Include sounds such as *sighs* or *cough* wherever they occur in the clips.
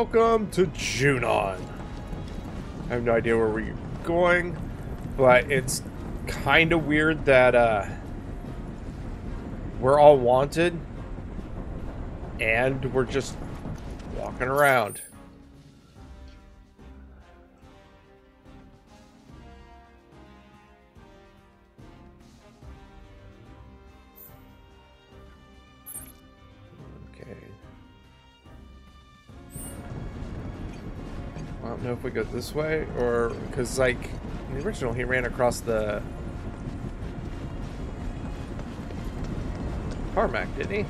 Welcome to Junon. I have no idea where we're going, but it's kind of weird that uh, we're all wanted and we're just walking around. I don't know if we go this way or because, like, in the original, he ran across the tarmac, didn't he?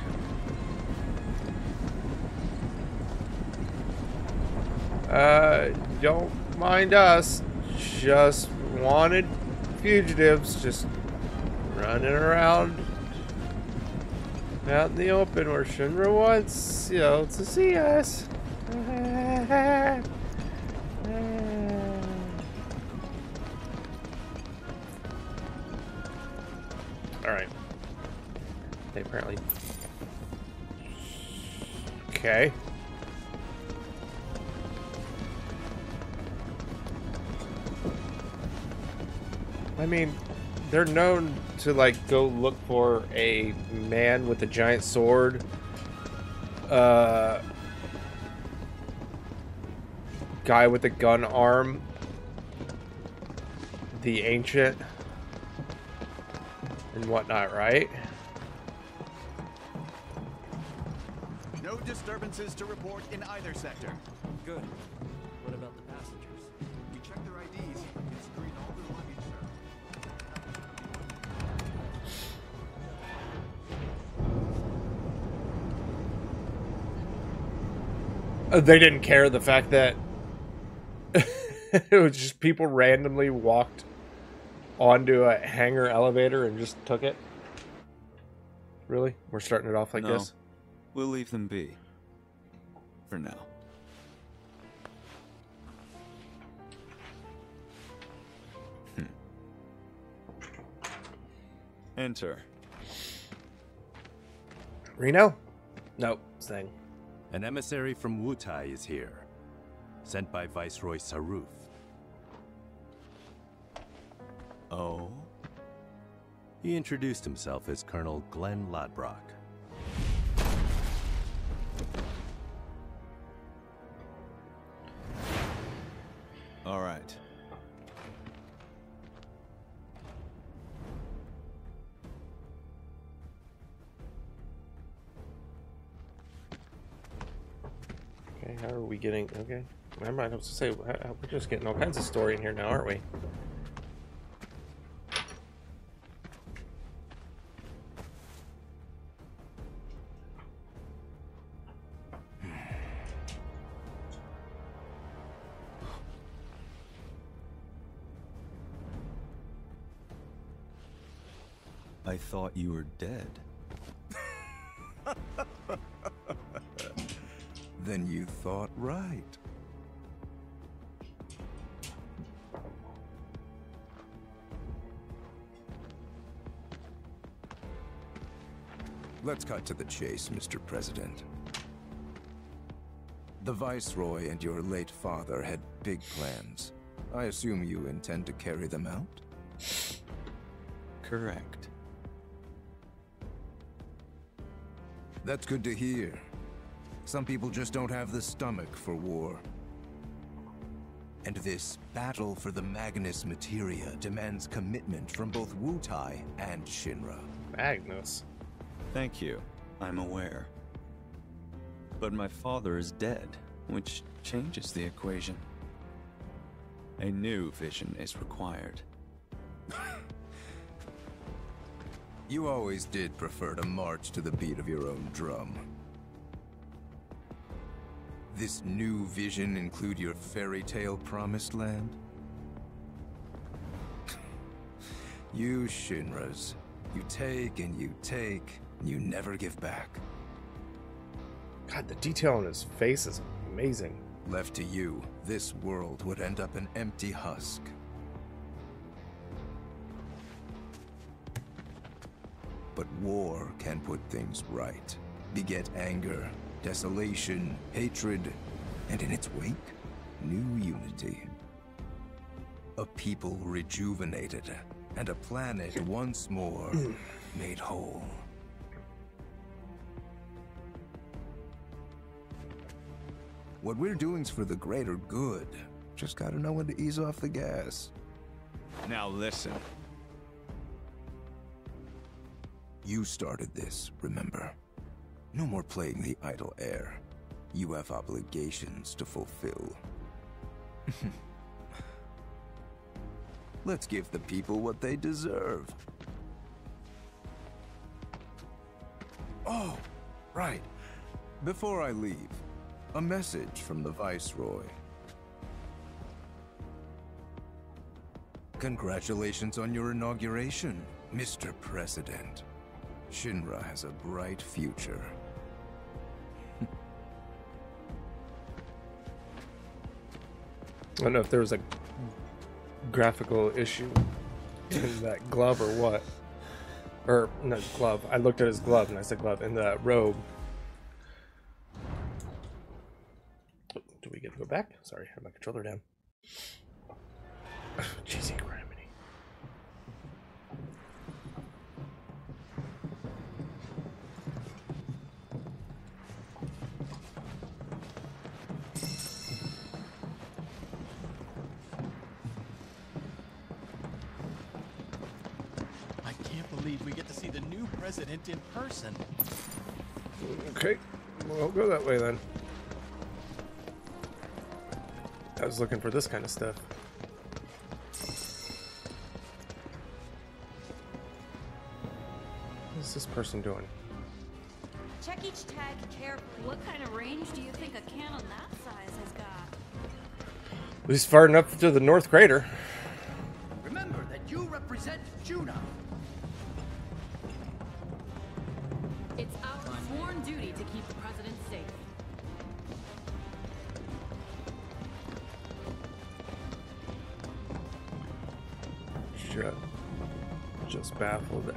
Uh, don't mind us. Just wanted fugitives just running around out in the open where Shinra wants, you know, to see us. *laughs* Alright. They apparently... Okay. I mean, they're known to like go look for a man with a giant sword. Uh, guy with a gun arm. The ancient. And whatnot, right? No disturbances to report in either sector. Good. What about the passengers? We checked their IDs and screened all their luggage, sir. Uh, They didn't care the fact that *laughs* it was just people randomly walked onto a hangar elevator and just took it. Really? We're starting it off like No. this? We'll leave them be. For now. Hmm. Enter. Reno? Nope. Thing. An emissary from Wutai is here, sent by Viceroy Saruf. Oh? He introduced himself as Colonel Glenn Lodbrok. All right. Okay, how are we getting... Okay. I was to say, we're just getting all kinds of story in here now, aren't we? Thought you were dead. *laughs* Then you thought right. Let's cut to the chase, Mr. President. The Viceroy and your late father had big plans. I assume you intend to carry them out? Correct. That's good to hear. Some people just don't have the stomach for war. And this battle for the Magnus Materia demands commitment from both Wutai and Shinra. Magnus. Thank you. I'm aware. But my father is dead, which changes the equation. A new vision is required. You always did prefer to march to the beat of your own drum. This new vision include your fairy tale promised land? *laughs* you Shinras. You take and you take, and you never give back. God, the detail on his face is amazing. Left to you, this world would end up an empty husk. But war can put things right. Beget anger, desolation, hatred, and in its wake, new unity. A people rejuvenated, and a planet once more *clears throat* made whole. What we're doing's for the greater good. Just gotta know when to ease off the gas. Now listen. You started this, remember? No more playing the idle heir. You have obligations to fulfill. *laughs* Let's give the people what they deserve. Oh, right. Before I leave, a message from the Viceroy. Congratulations on your inauguration, Mr. President. Shinra has a bright future. I don't know if there was a graphical issue in that glove or what. Or, no, glove. I looked at his glove and I said glove. In the robe. Do we get to go back? Sorry, I have my controller down. *laughs* Jeez, Gravity. President in person. Okay, well, I'll go that way then. I was looking for this kind of stuff. What's this person doing? Check each tag carefully. What kind of range do you think a cannon that size has got? At least far enough to the North Crater.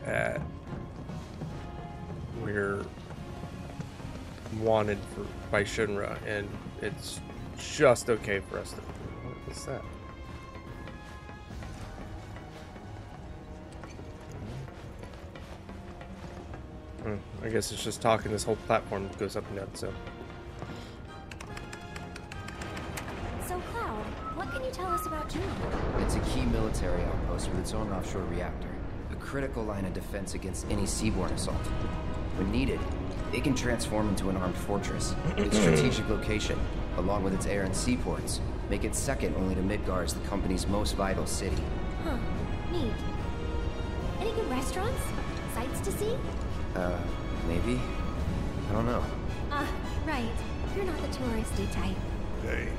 At we're wanted for by Shinra, and it's just okay for us to. What is that? Hmm, I guess it's just talking. This whole platform goes up and down. So So, Cloud, what can you tell us about Junon? It's a key military outpost with its own offshore reactor. A critical line of defense against any seaborne assault. When needed, it can transform into an armed fortress. its *clears throat* strategic location, along with its air and seaports, make it second only to Midgar as the company's most vital city. Huh. Neat. Any good restaurants? Sights to see? Uh, maybe? I don't know. Ah, right. You're not the touristy type. Hey,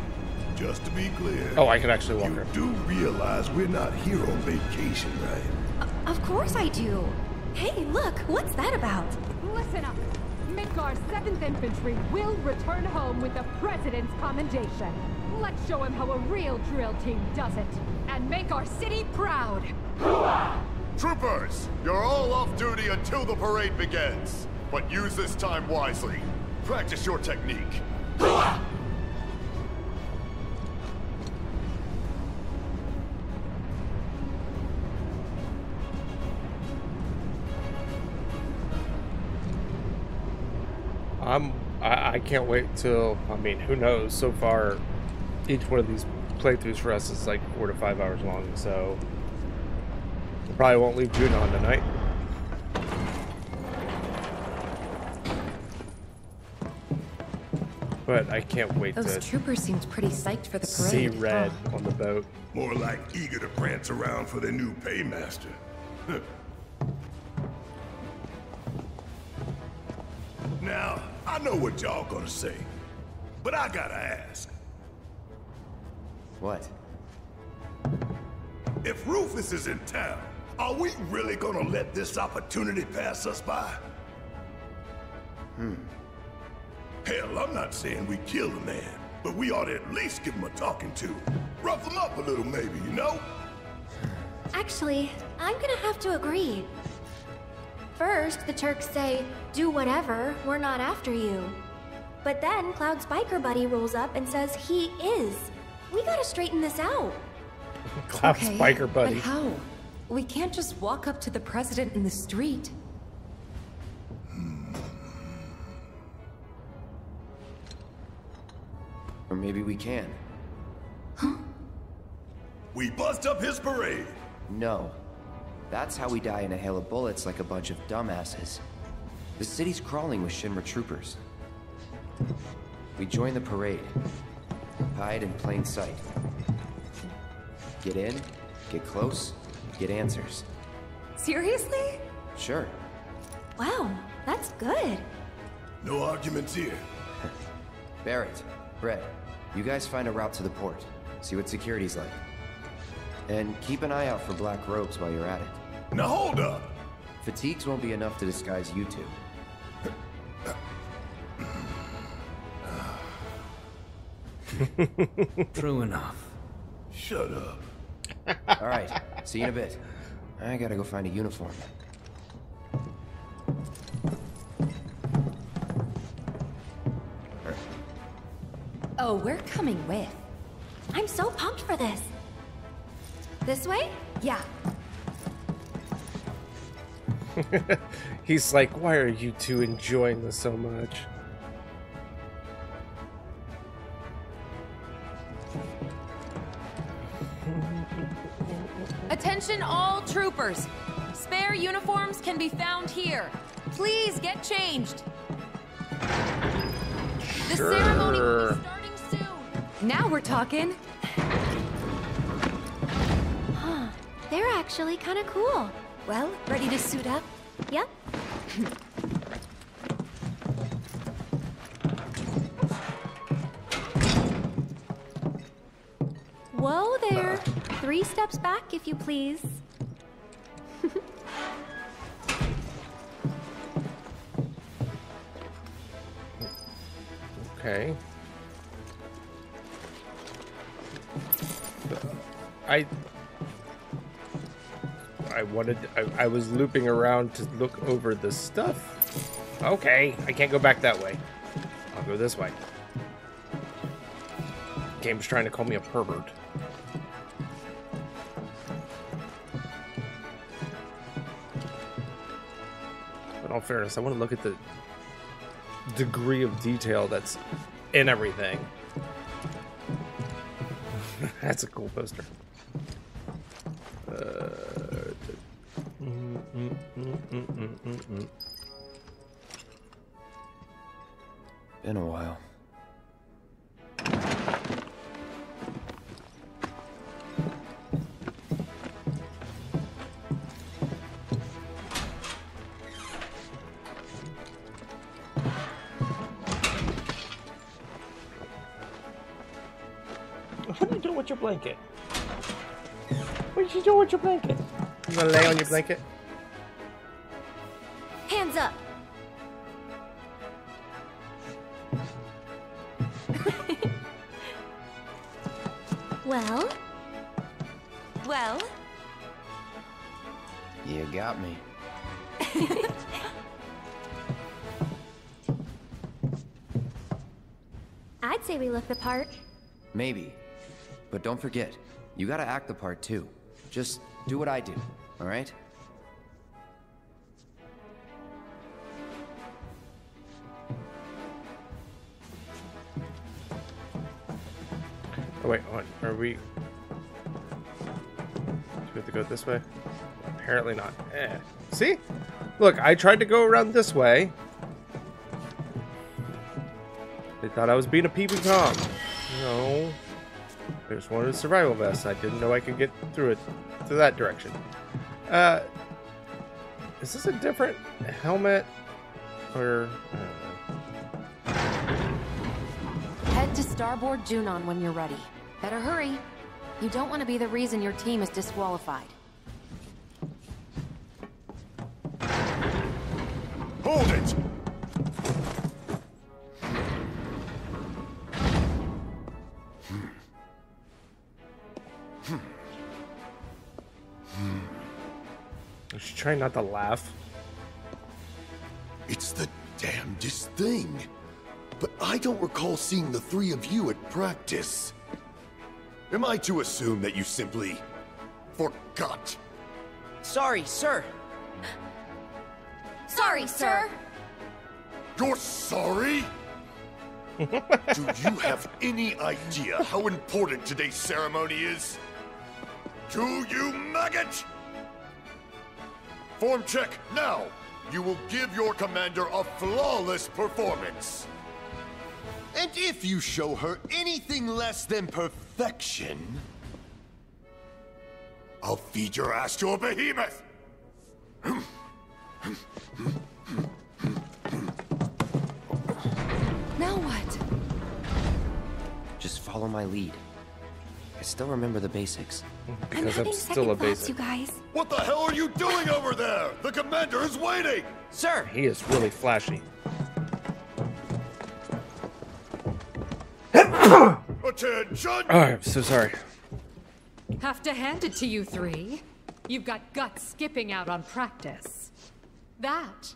just to be clear, oh, I can actually walk you her. do realize we're not here on vacation, right? Of course I do. Hey, look, what's that about? Listen up. Midgar's 7th Infantry will return home with the President's commendation. Let's show him how a real drill team does it. And make our city proud. Troopers, you're all off duty until the parade begins. But use this time wisely. Practice your technique. I'm I, I can't wait till I mean who knows so far each one of these playthroughs for us is like four to five hours long so we probably won't leave Junon tonight but I can't wait Those to troopers seemed pretty psyched for the parade. see red oh. on the boat More like eager to prance around for their new paymaster. *laughs* I know what y'all gonna say, but I gotta ask. What? If Rufus is in town, are we really gonna let this opportunity pass us by? Hmm. Hell, I'm not saying we kill the man, but we ought to at least give him a talking to. Rough him up a little, maybe, you know? Actually, I'm gonna have to agree. First, the Turks say, do whatever, we're not after you. But then Cloud's biker buddy rolls up and says he is. We gotta straighten this out. *laughs* Cloud's okay, biker buddy. But how? We can't just walk up to the president in the street. Hmm. Or maybe we can. Huh? We bust up his parade. No. That's how we die in a hail of bullets like a bunch of dumbasses. The city's crawling with Shinra troopers. We join the parade. Hide in plain sight. Get in, get close, get answers. Seriously? Sure. Wow, that's good. No arguments here. *laughs* Barret, Brett, you guys find a route to the port. See what security's like. And keep an eye out for black robes while you're at it. Now hold up! Fatigues won't be enough to disguise you two. *laughs* True enough. Shut up. All right, see you in a bit. I gotta go find a uniform. Oh, we're coming with. I'm so pumped for this. This way? Yeah. *laughs* He's like, why are you two enjoying this so much? *laughs* Attention all troopers. Spare uniforms can be found here. Please get changed. The ceremony will be starting soon. Now we're talking. Huh. They're actually kind of cool. Well, ready to suit up? Yep. Whoa there. Three steps back, if you please. *laughs* Okay. I I wanted I, I was looping around to look over the stuff. Okay, I can't go back that way. I'll go this way. Game's trying to call me a pervert. But all fairness, I want to look at the degree of detail that's in everything. *laughs* that's a cool poster. Been a while. What are you doing with your blanket? What are you doing with your blanket? You gonna lay on your blanket? Hands up. *laughs* well? Well, You got me. *laughs* I'd say we look the part. Maybe. But don't forget, you gotta act the part too. Just do what I do, alright? Oh wait, what? Are we? Do we have to go this way? Apparently not. Eh. See? Look, I tried to go around this way. They thought I was being a peeping tom. No. There's one of the survival vests. I didn't know I could get through it to that direction. Uh, is this a different helmet? Or head to starboard Junon when you're ready. Better hurry. You don't want to be the reason your team is disqualified. I should try not to laugh. It's the damnedest thing. but I don't recall seeing the three of you at practice. Am I to assume that you simply forgot? Sorry, sir. Sorry, sir. You're sorry? Do you have any idea how important today's ceremony is? Do you, maggot? Form check now. You will give your commander a flawless performance. And if you show her anything less than perfection, I'll feed your ass to a behemoth. Now what? Just follow my lead. I still remember the basics. Because I'm having second thoughts, you guys. What the hell are you doing over there? The commander is waiting! Sir! He is really flashy. Attention! Oh, I'm so sorry. Have to hand it to you three. You've got guts skipping out on practice. That,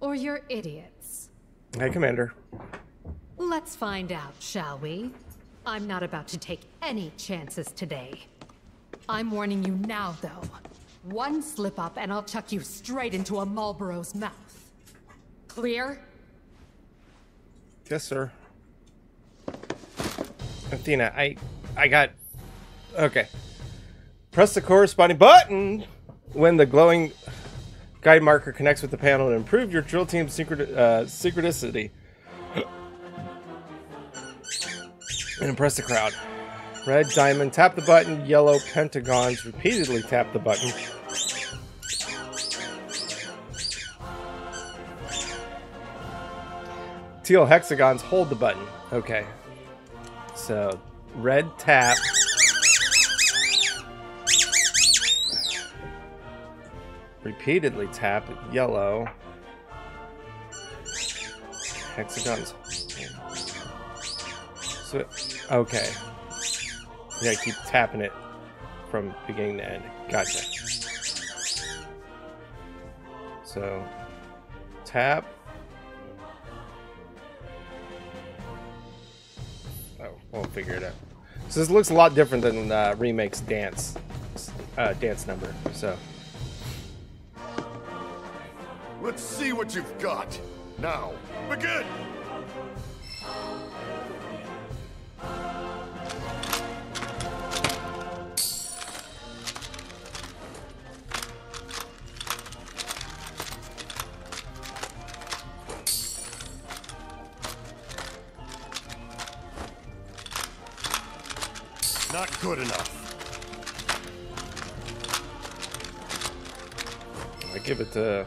or you're idiots. Hey, Commander. Let's find out, shall we? I'm not about to take any chances today. I'm warning you now, though. One slip up and I'll chuck you straight into a Malboro's mouth. Clear? Yes, sir. Athena, I, I got. Okay. Press the corresponding button when the glowing guide marker connects with the panel to improve your drill team's secret, uh, synchronicity. And impress the crowd. Red diamond, tap the button. Yellow pentagons, repeatedly tap the button. Teal hexagons, hold the button. Okay. So, red tap. Repeatedly tap yellow. Hexagons. So, okay. Gotta keep tapping it from beginning to end. Gotcha. So, tap. Oh, we'll figure it out. So this looks a lot different than uh, Remake's dance, uh, dance number. So, Let's see what you've got. Now, begin! Not good enough. I give it to.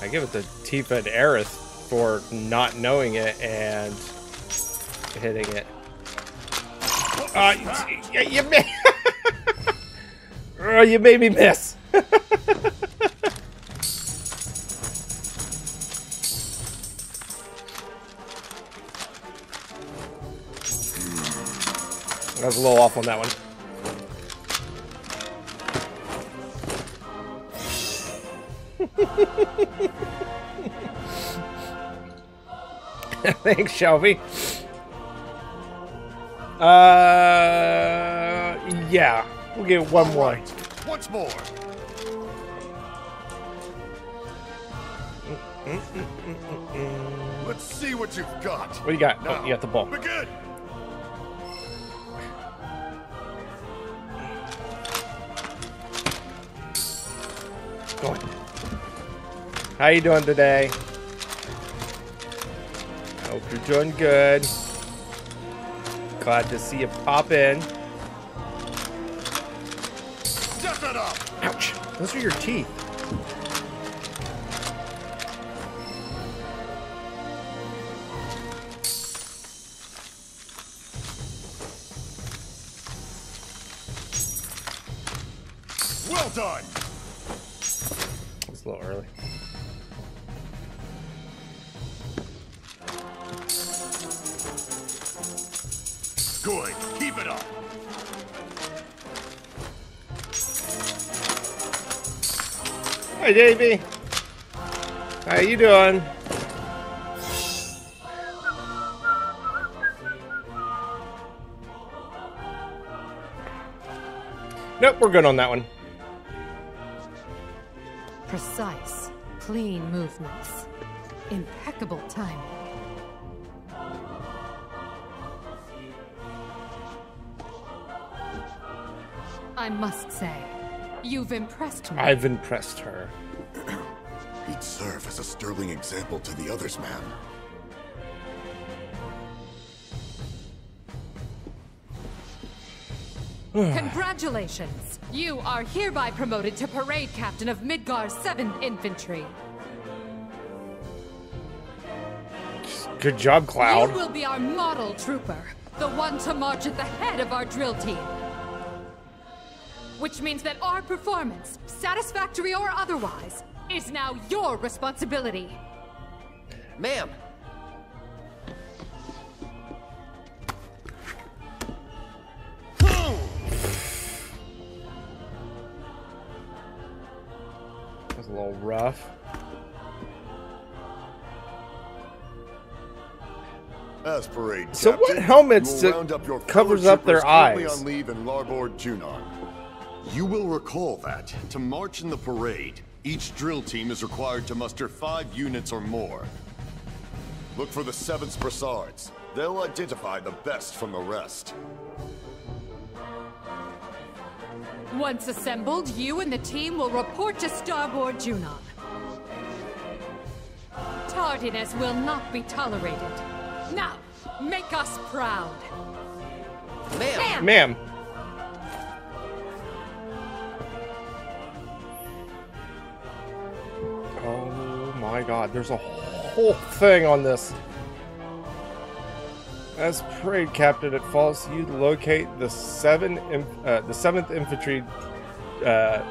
I give it to Tifa and Aerith for not knowing it and hitting it. Uh, you, you, made, oh, you made me miss. *laughs* I was a little off on that one. *laughs* Thanks, Shelby. Uh, yeah, we'll get one more. Once more. Mm, mm, mm, Let's see what you've got. What do you got? Oh, now, oh, you got the ball. Begin. How you doing today? Hope you're doing good. Glad to see you pop in. Step it up. Ouch! Those are your teeth. Davey, How you doing? Nope, we're good on that one. Precise, clean movements. Impeccable timing. You've impressed me. I've impressed her. *clears throat* He'd serve as a sterling example to the others, ma'am. *sighs* Congratulations! You are hereby promoted to Parade Captain of Midgar's 7th Infantry. Good job, Cloud. You will be our model trooper, the one to march at the head of our drill team. Which means that our performance, satisfactory or otherwise, is now your responsibility. Ma'am! That's a little rough. As parade So captain, what helmets you will up covers up their eyes? on leave in Larboard Junon. You will recall that to march in the parade, each drill team is required to muster five units or more. Look for the 7th Brassards. They'll identify the best from the rest. Once assembled, you and the team will report to Starboard Junon. Tardiness will not be tolerated. Now, make us proud. Ma'am! Ma'am. My god, there's a whole thing on this. As parade captain, it falls you locate the seven, uh, the seventh infantry uh,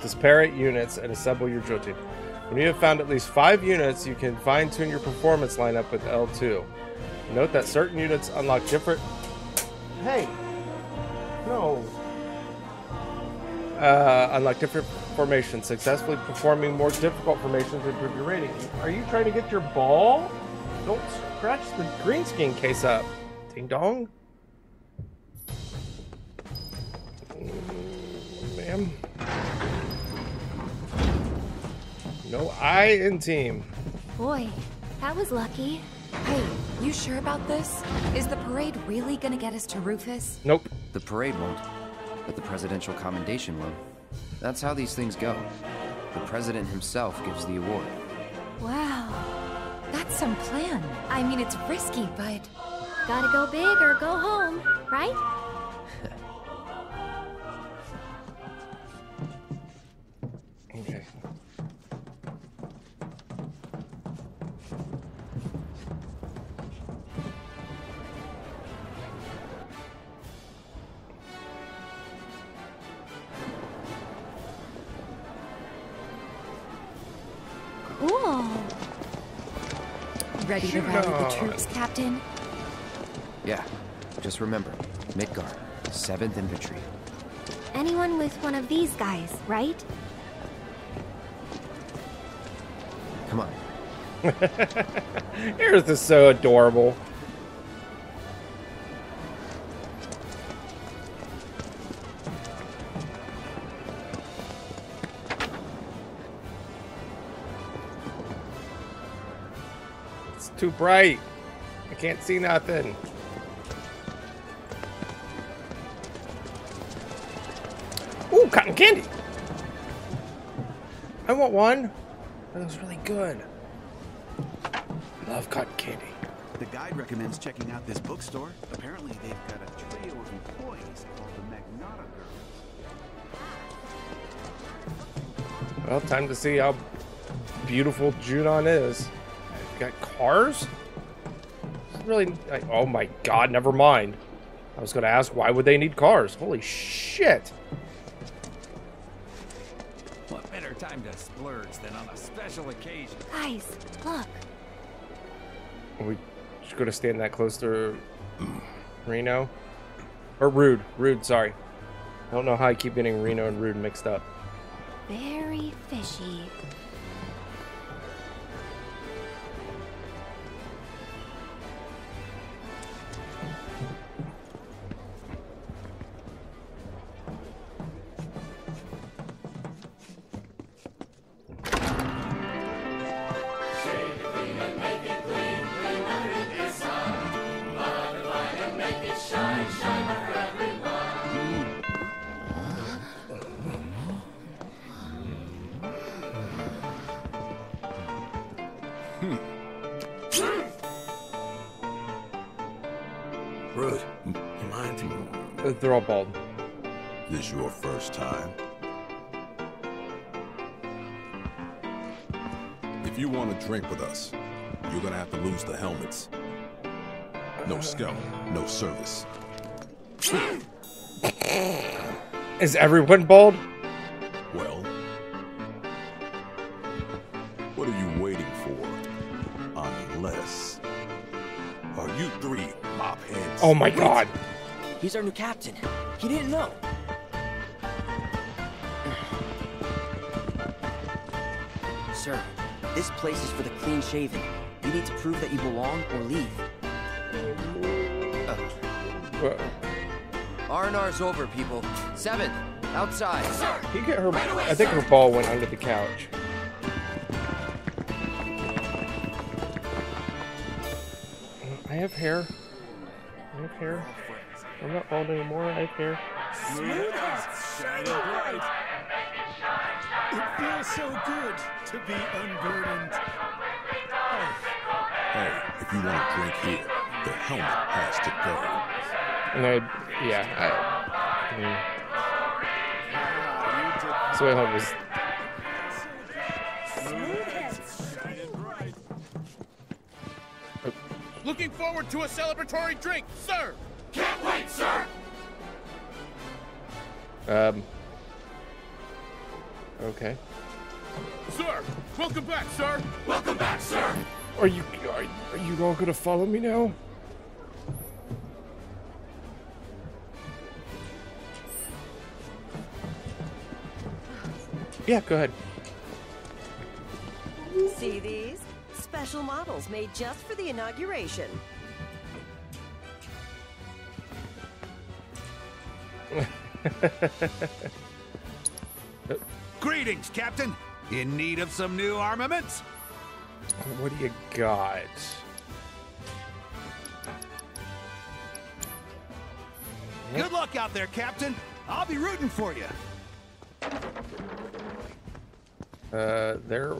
disparate units and assemble your drill team. When you have found at least five units, you can fine tune your performance lineup with L2. Note that certain units unlock different. Hey, no. Uh, unlock different formations. Successfully performing more difficult formations to improve your rating. Are you trying to get your ball? Don't scratch the green screen case up. Ding dong. Mm, Ma'am. No I in team. Boy, that was lucky. Hey, you sure about this? Is the parade really gonna get us to Rufus? Nope. The parade won't, but the presidential commendation will. That's how these things go. The president himself gives the award. Wow. That's some plan. I mean, it's risky, but... Gotta go big or go home, right? *laughs* Okay. Ready to rally the troops, Captain? Yeah, just remember, Midgard, 7th Infantry. Anyone with one of these guys, right? Come on. *laughs* Here's is so adorable. Too bright. I can't see nothing. Ooh, cotton candy. I want one. That was really good. Love cotton candy. The guide recommends checking out this bookstore. Apparently, they've got a trio of employees called the Magnata Girls. Well, time to see how beautiful Junon is. I've got cars? It's really. Like, oh my god, never mind. I was going to ask, why would they need cars? Holy shit. What better time to splurge than on a special occasion? Guys, look. Are we just going to stand that close to Reno? Or Rude. Rude, sorry. I don't know how I keep getting Reno and Rude mixed up. Very fishy. Scout, no service. Is everyone bald? Well, what are you waiting for? Unless. Are you three mop heads? Oh my god. He's our new captain. He didn't know. Sir, this place is for the clean shaven. You need to prove that you belong or leave. R&R's over, people. Seven, outside. He get her. I think her ball went under the couch. I have hair. I have hair. I'm not bald anymore. I have hair. Smooth as shining bright. It feels so good to be unburdened. Hey, if you want to drink here, the helmet has to go. And I, yeah, I, I mean, so I hope was. Looking forward to a celebratory drink, sir. Can't wait, sir. Um. Okay. Sir, welcome back, sir. Welcome back, sir. Are you are, are you all gonna follow me now? Yeah, go ahead. See these? Special models made just for the inauguration. *laughs* Greetings, Captain. In need of some new armaments? What do you got? Good luck out there, Captain. I'll be rooting for you. Uh, there.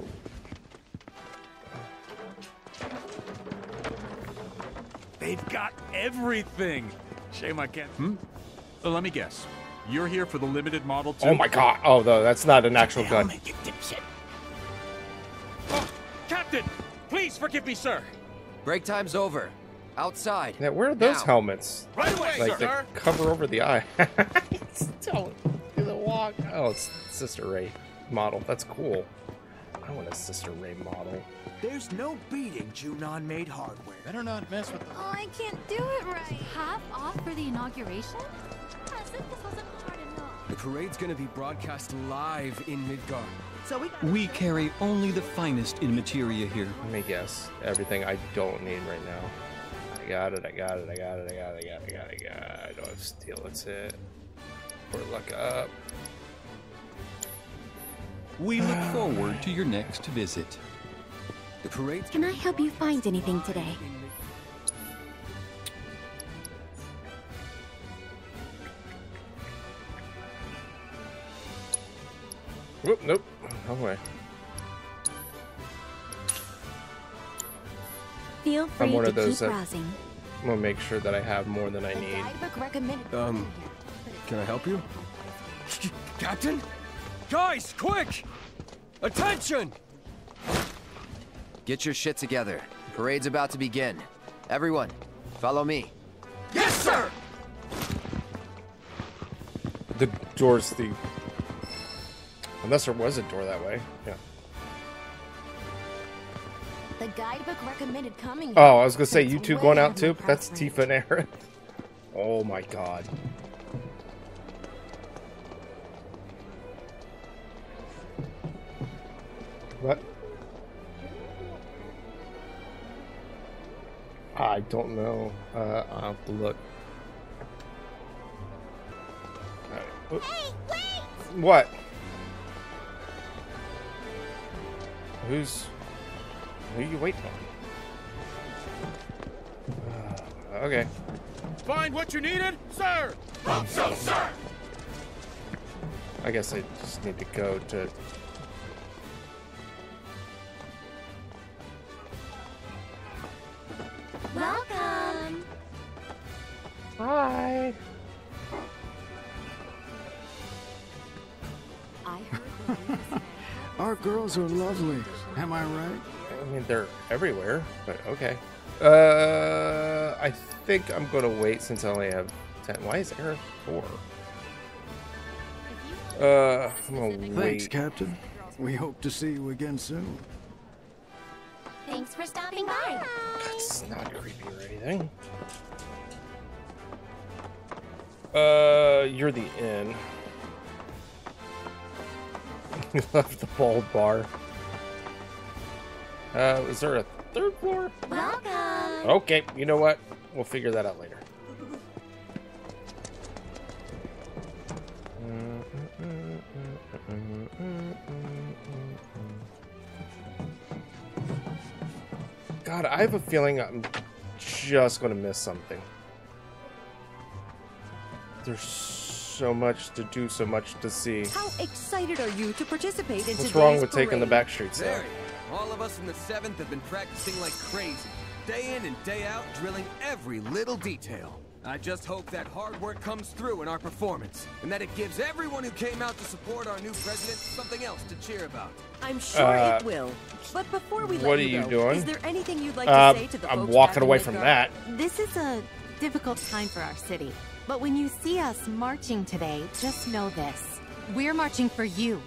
They've got everything. Shame I can't. Hmm? Let me guess. You're here for the limited model too? Oh my god! Oh no, that's not an actual gun. Captain, please forgive me, sir. Break time's over. Outside. Yeah, where are those Now. helmets? Right away, like sir. the cover over the eye. *laughs* Don't do the walk. Oh, it's Sister Ray model. That's cool. I want a Sister Ray model. There's no beating Junon-made hardware. Better not mess with the... Oh, I can't do it right. Half off for the inauguration? As if this wasn't hard enough. The parade's gonna be broadcast live in Midgar. So we We carry only the finest in materia here. Let me guess. Everything I don't need right now. I got it, I got it, I got it, I got it, I got it, I got it, I got it. I don't have steel, that's it. Or luck up. We look forward to your next visit. The parade's Can I help you find anything today? Whoop, nope. No way. Feel free I'm one to of those keep that browsing. I'm gonna make sure that I have more than I need. Um, can I help you? *laughs* Captain? Guys, quick! Attention! Get your shit together. Parade's about to begin. Everyone, follow me. Yes, sir! The door's the. Unless there was a door that way. Yeah. The guidebook recommended coming. Oh, I was gonna say you two going out out too. my That's price Tifa and Aaron. *laughs* Oh my god. What? I don't know. Uh, I'll have to look. Alright. Hey, wait! What? Who's... Who are you waiting on? Uh, okay. Find what you needed, sir. Hope so, sir. I guess I just need to go to... Hi. *laughs* Our girls are lovely. Am I right? I mean, they're everywhere, but okay. Uh, I think I'm going to wait since I only have 10. Why is Eric 4? Uh, I'm going to wait. Thanks, Captain. We hope to see you again soon. Thanks for stopping by. That's not creepy or anything. Uh, you're the inn. *laughs* You left the bald bar. Uh, is there a third floor? Welcome. Okay, you know what? We'll figure that out later. God, I have a feeling I'm just going to miss something. There's so much to do, so much to see. How excited are you to participate in What's today's wrong with taking the back streets now? Very. All of us in the 7th have been practicing like crazy. Day in and day out, drilling every little detail. I just hope that hard work comes through in our performance, and that it gives everyone who came out to support our new president something else to cheer about. I'm sure Uh, it will. But before we what let are you you go, doing? is there anything you'd like Uh, to say to the I'm folks walking away from that. This is a difficult time for our city. But when you see us marching today, just know this. We're marching for you.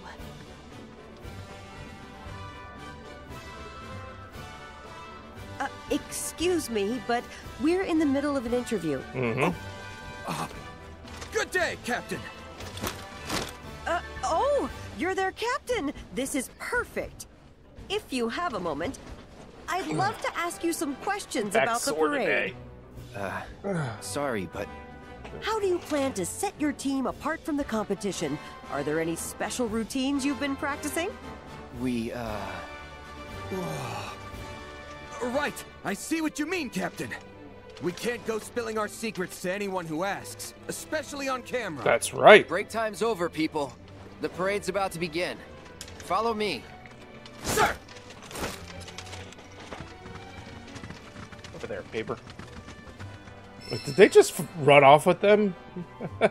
Uh, excuse me, but we're in the middle of an interview. Mm-hmm. Ah, good day, Captain. Uh, oh, you're their captain. This is perfect. If you have a moment, I'd love to ask you some questions Back about the sore parade. Uh, sorry, but How do you plan to set your team apart from the competition? Are there any special routines you've been practicing? we, uh... *sighs* Right, I see what you mean, Captain. We can't go spilling our secrets to anyone who asks, especially on camera. That's right. Break time's over, people. The parade's about to begin. Follow me. Sir! Over there, paper. Did they just run off with them? *laughs*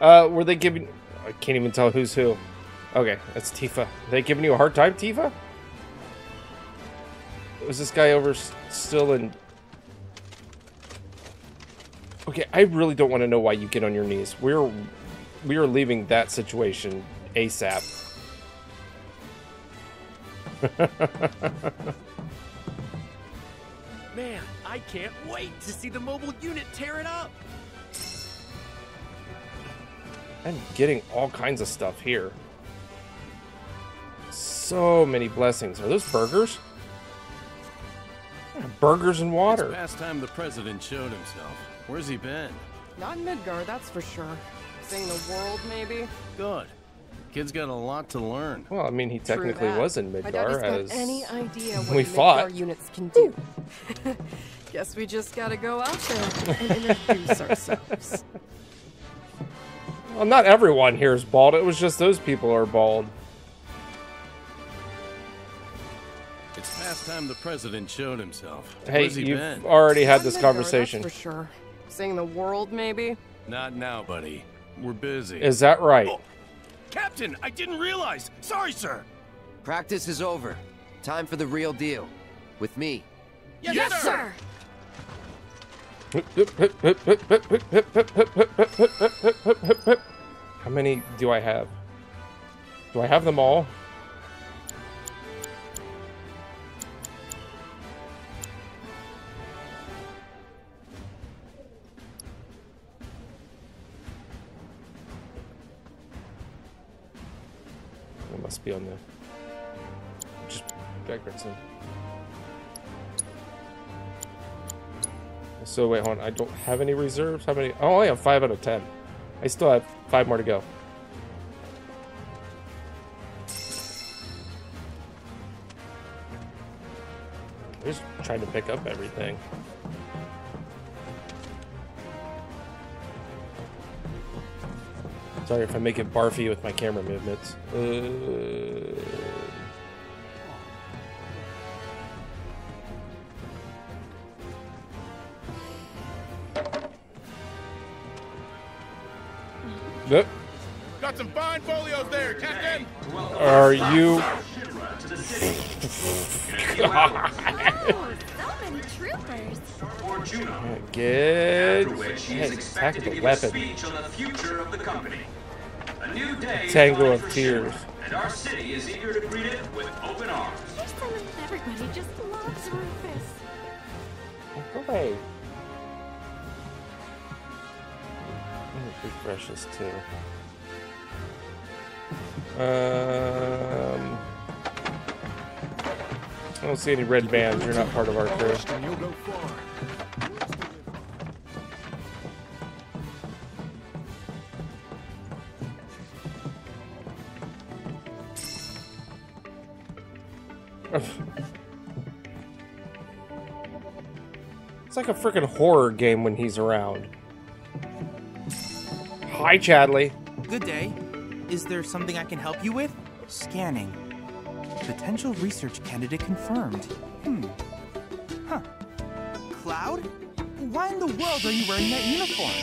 uh, were they giving? I can't even tell who's who. Okay, that's Tifa. Are they giving you a hard time, Tifa? Was this guy over still in? Okay, I really don't want to know why you get on your knees. We're we are leaving that situation ASAP. *laughs* Man, I can't wait to see the mobile unit tear it up. I'm getting all kinds of stuff here. So many blessings. Are those burgers? Burgers and water. It's past time the president showed himself. Where's he been? Not in Midgar, that's for sure. Seeing the world, maybe? Good. Kid's got a lot to learn. Well, I mean, he technically that. was in I doubt he's Midgar as any idea *laughs* what we Midgar fought. units can do. *laughs* Guess we just gotta go out there and *laughs* introduce ourselves. Well, not everyone here is bald. It was just those people are bald. It's past time the president showed himself. Hey, Where's he you've been? already had this conversation. That's for sure. Seeing the world, maybe? Not now, buddy. We're busy. Is that right? Oh, Captain, I didn't realize. Sorry, sir. Practice is over. Time for the real deal. With me. Yes, sir. How many do I have? Do I have them all? It must be on the just backwards. in. So wait, hold on. I don't have any reserves. How many? Oh, I have five out of ten. I still have five more to go. I'm just trying to pick up everything. Sorry if I make it barfy with my camera movements. Uh... Yep. Got some fine folios there, Captain. Are you? good? Attack the weapon. Tango of tears. And our city is eager to greet it with open arms. Everybody just loves Rufus. Refresh this too. Um, I don't see any red bands. You're not part of our crew. *laughs* It's like a freaking horror game when he's around. Hi, Chadley. Good day. Is there something I can help you with? Scanning. Potential research candidate confirmed. Hmm. Huh. Cloud? Why in the world are you wearing that uniform?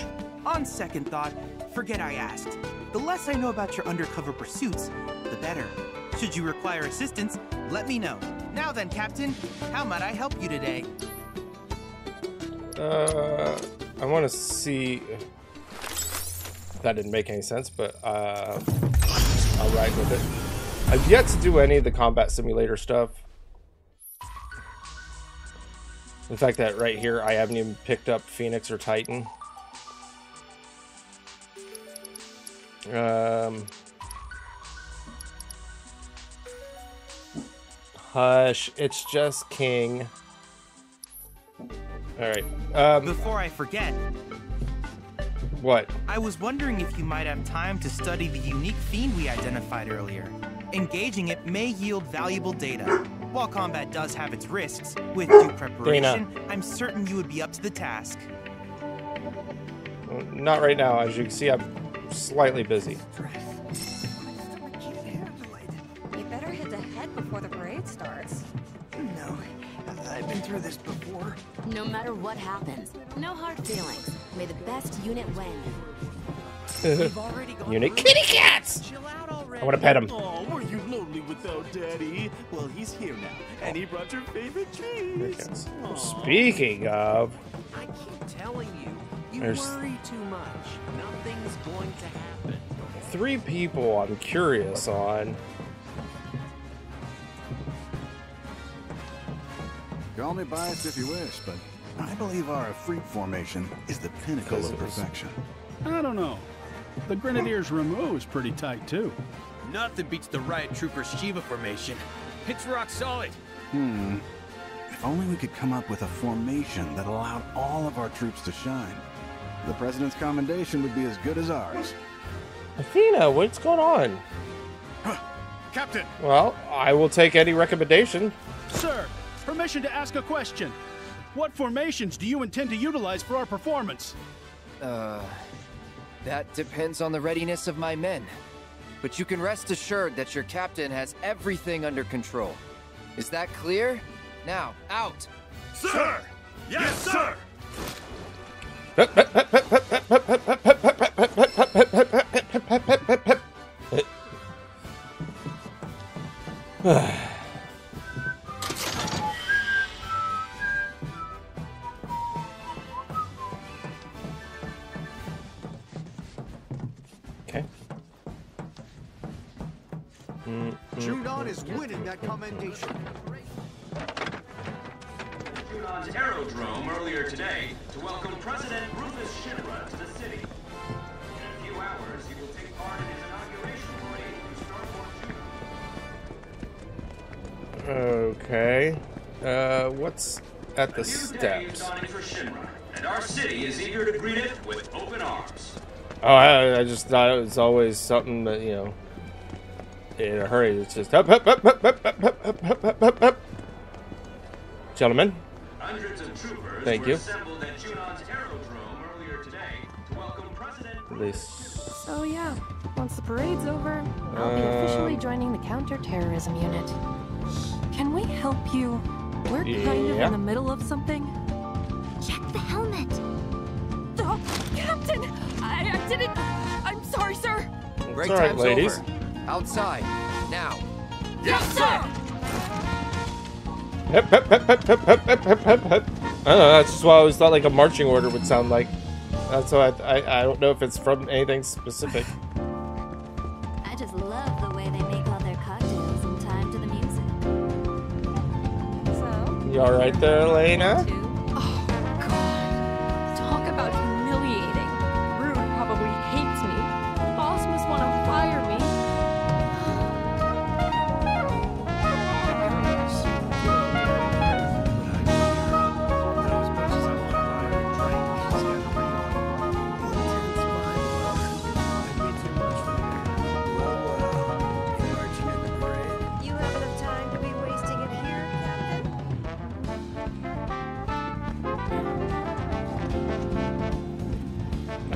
On second thought, forget I asked. The less I know about your undercover pursuits, the better. Should you require assistance, let me know. Now then, Captain, how might I help you today? Uh, I want to see. That didn't make any sense, but uh, I'll ride with it. I've yet to do any of the combat simulator stuff. In fact, that right here, I haven't even picked up Phoenix or Titan. Um, hush, it's just King. All right. Um, Before I forget, what? I was wondering if you might have time to study the unique fiend we identified earlier. Engaging it may yield valuable data. While combat does have its risks, with due preparation, I'm certain you would be up to the task. Not right now. As you can see, I'm slightly busy. You better hit the head before the parade starts. No, I've been through this before. No matter what happens, no hard feelings. May the best unit win. *laughs* Unit kitty cats! I want to pet him. Oh, were you lonely without Daddy? Well, he's here now, and he brought your favorite treats. Speaking of, I keep telling you, you There's- worry too much. Nothing's going to happen. three people I'm curious on. Call me biased if you wish, but I believe our freak formation is the pinnacle of perfection. I don't know. The Grenadiers Rameau is pretty tight, too. Nothing beats the Riot Troopers Shiva formation. It's rock solid. Hmm. If only we could come up with a formation that allowed all of our troops to shine. The President's commendation would be as good as ours. Athena, what's going on? Captain! Well, I will take any recommendation. Sir, permission to ask a question. What formations do you intend to utilize for our performance? Uh, that depends on the readiness of my men. But you can rest assured that your captain has everything under control. Is that clear? Now, out! Sir! Yes, sir! Okay. *laughs* Junon is winning that commendation. Junon's aerodrome earlier today to welcome President Rufus Shinra to the city. In a few hours, he will take part in his inauguration parade through Starport Junon. Okay. Uh, what's at the New day is steps? dawning for Shinra, and our city is eager to greet it with open arms. Oh, I, I just thought it was always something that, you know, in a hurry. It's just up, up, up, up, up, up, up, up, up, up, up, up. Gentlemen, Hundreds of troopers Thank were you. assembled at Junon's aerodrome earlier today to welcome President they So yeah, once the parade's over, I'll be officially Um, joining the counterterrorism unit. Can we help you? We're kind of Yeah. in the middle of something. Check the helmet. Oh, Captain! I, I didn't. I'm sorry, sir. Break It's all right, time's ladies. over. Outside. Now. Yes, sir! Hip, hip, hip, hip, hip, hip, hip, hip, hip, hip. I don't know. That's just what I always thought like a marching order would sound like. That's why I, I, I don't know if it's from anything specific. I just love the way they make all their cocktails in time to the music. So, You all right there, Elena? Oh,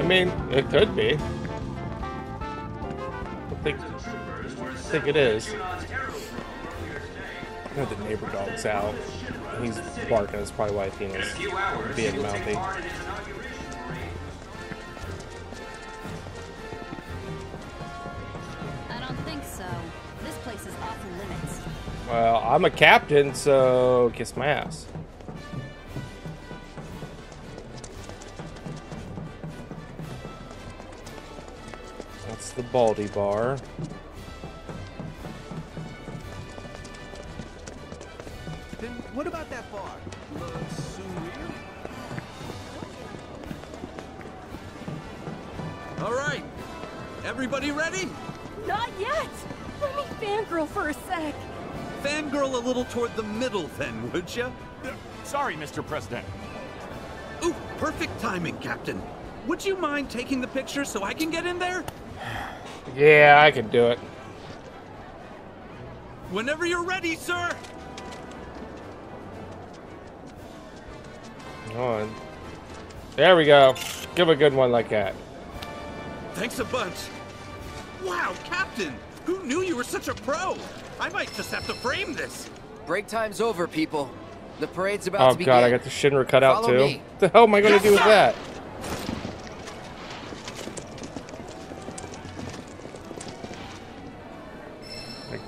mean, it could be. I think, I think it is. I know the neighbor dog's out. He's barking. That's probably why Athena's being mouthy. I don't think so. This place is off limits. Well, I'm a captain, so kiss my ass. That's the Baldy Bar. Then what about that bar? Le Sourire? All right. Everybody ready? Not yet! Let me fangirl for a sec. Fangirl a little toward the middle then, would ya? Sorry, Mr. President. Ooh, perfect timing, Captain. Would you mind taking the picture so I can get in there? Yeah, I can do it. Whenever you're ready, sir. On. There we go. Give a good one like that. Thanks a bunch. Wow, Captain! Who knew you were such a pro? I might just have to frame this. Break time's over, people. The parade's about Oh to begin. Oh god, I got the Shinra cut out too. me. *laughs* Oh what the hell am I gonna Yes, do with sir. that?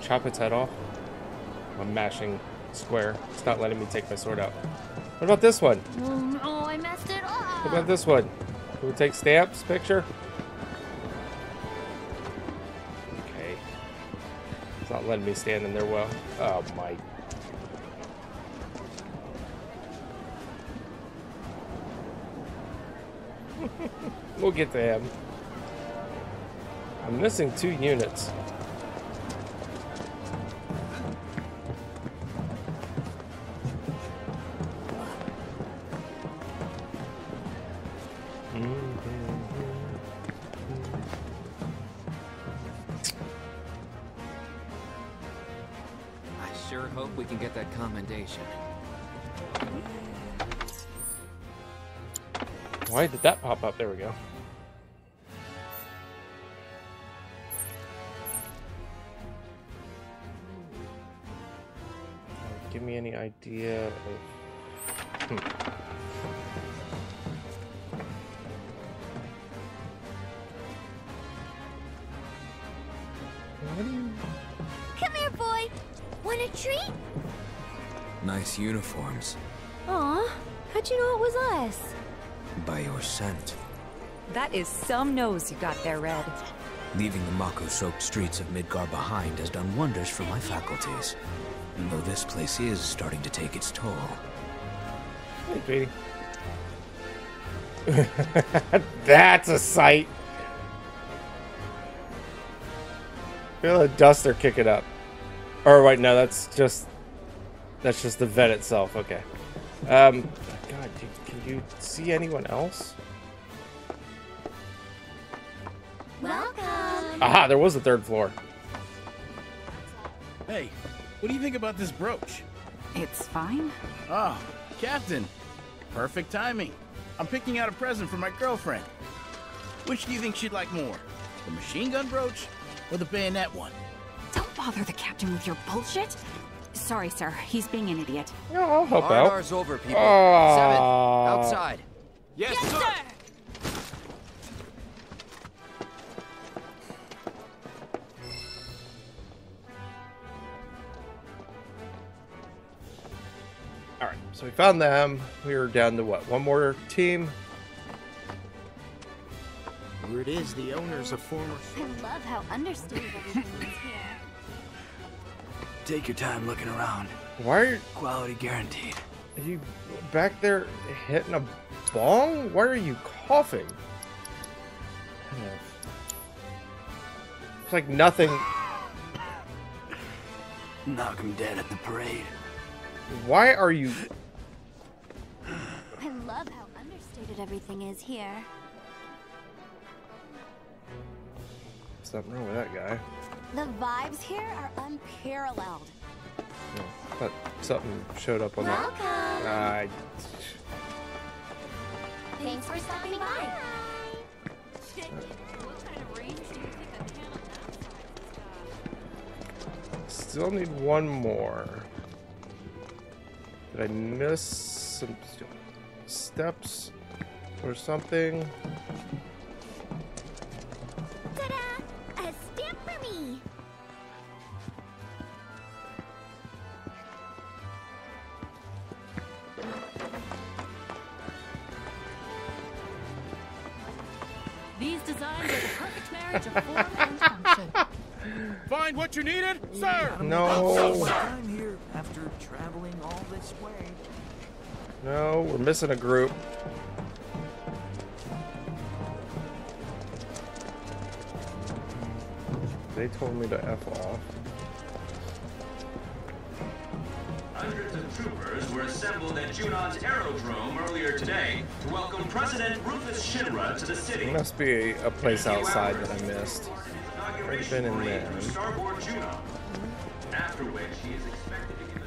Chop its head off? I'm mashing square. It's not letting me take my sword out. What about this one? Oh no, I messed it up. What about this one? Can we take stamps picture? Okay. It's not letting me stand in there well. Oh my. *laughs* we'll get to him. I'm missing two units. Up? There we go. Give me any idea of. Hmm. Come here, boy. Want a treat? Nice uniforms. Aw, how'd you know it was us? By your scent. That is some nose you got there, Red. Leaving the Mako-soaked streets of Midgar behind has done wonders for my faculties. Though this place is starting to take its toll. Hey, Tweety. *laughs* That's a sight. Feel the duster kick it up. Or wait, no, that's just that's just the vet itself. Okay. Um, God, do, can you see anyone else? Welcome. Aha, there was a third floor. Hey, what do you think about this brooch? It's fine. Oh, Captain. Perfect timing. I'm picking out a present for my girlfriend. Which do you think she'd like more? The machine gun brooch or the bayonet one? Don't bother the captain with your bullshit. Sorry, sir. He's being an idiot. No, I'll help Our out. Hours over, people. Uh... Seven, outside. Yes, yes sir. sir. All right, so we found them. We were down to what? One more team. Word it is. the owners of former. I love how understated everything is here. Take your time looking around. Why are you, Quality guaranteed. are you back there hitting a bong? Why are you coughing? It's like nothing. Knock him dead at the parade. Why are you? I love how understated everything is here. Something wrong with that guy. The vibes here are unparalleled. No, I thought something showed up on that. Welcome. I Thanks for stopping by. What kind of range do you think a can of that size still need one more. Did I miss some steps or something? These designs are the perfect marriage of form and *laughs* function. Find what you needed, sir. No. I'm here after traveling all this way. No, we're missing a group. They told me to F off. Hundreds of troopers were assembled at Junon's aerodrome earlier today to welcome President Rufus Shinra to the city. There must be a place outside that I missed. I've been in there. Starboard Junon. After which he is expected to give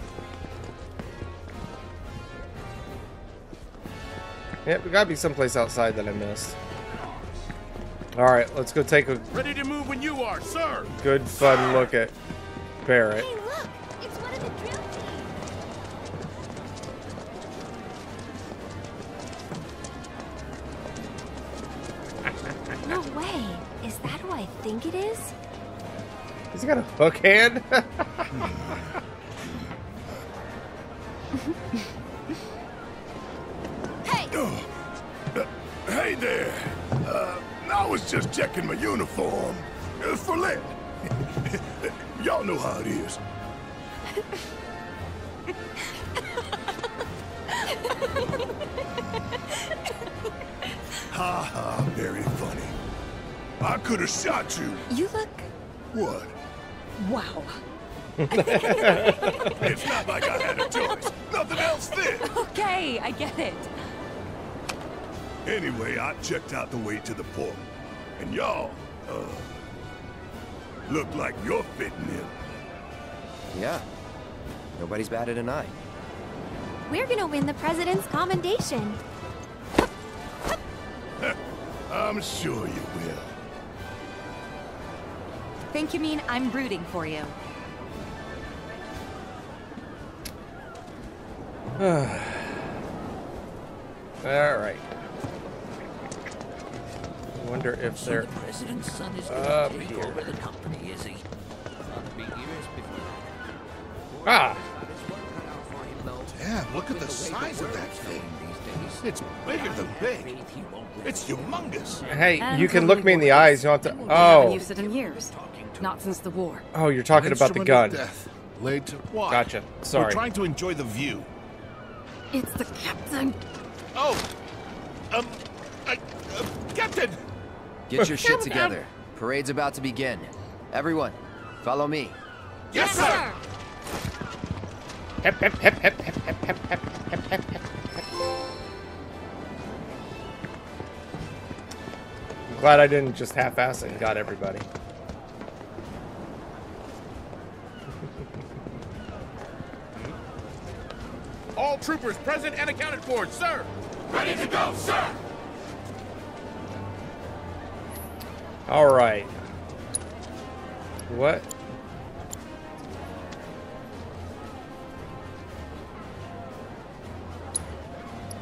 a Yep, there gotta be someplace outside that I missed. Alright, let's go take a Ready to move when you are, sir. good fun look at Barret. He's got a hook hand? *laughs* Hey there. Uh, I was just checking my uniform. Uh, for lead. *laughs* Y'all know how it is. Ha ha, very funny. I could have shot you. You look. What? Wow. it's not like I had a choice. Nothing else fit. Okay, I get it. Anyway, I checked out the way to the port. And y'all, uh, look like you're fitting in. Yeah. Nobody's batted an eye. We're gonna win the president's commendation. *laughs* I'm sure you will. Think you mean I'm rooting for you? *sighs* Alright. I wonder if So they're the president's son is up going to take here. over the company, is he? Thought it'd be years before. Ah! Damn, look at the size of that thing. These days. It's bigger than big. It's humongous. Hey, you can look me in the eyes. You don't have to. Oh. used it in years. Not since the war. Oh, you're talking about the gun. Death, laid to why? Gotcha. Sorry. We're trying to enjoy the view. It's the captain. Oh, um, I, uh, Captain. Get your shit together. Parade's about to begin. Everyone, follow me. Yes, sir. Hep, hep, hep, hep, hep, hep, hep, hep, hep, hep, hep. I'm glad I didn't just half-ass it and got everybody. Troopers present and accounted for, sir. Ready to go, sir. All right. What?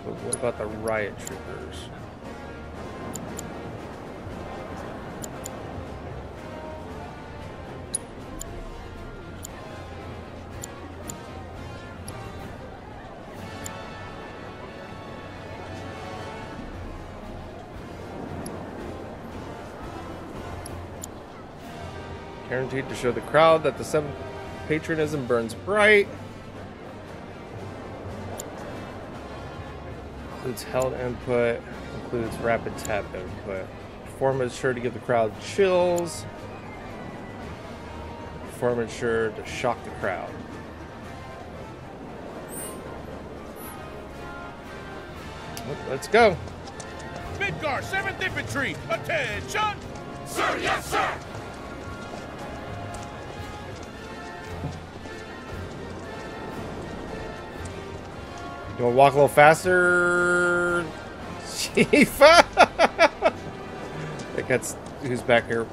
But what about the riot troopers? Guaranteed to show the crowd that the seventh patronism burns bright. Includes held input, includes rapid tap input. Performance sure to give the crowd chills. Performance sure to shock the crowd. Let's go. Midgar, 7th Infantry, attention! Sir, yes, sir! You want to walk a little faster, Chief? *laughs* I think that's who's back here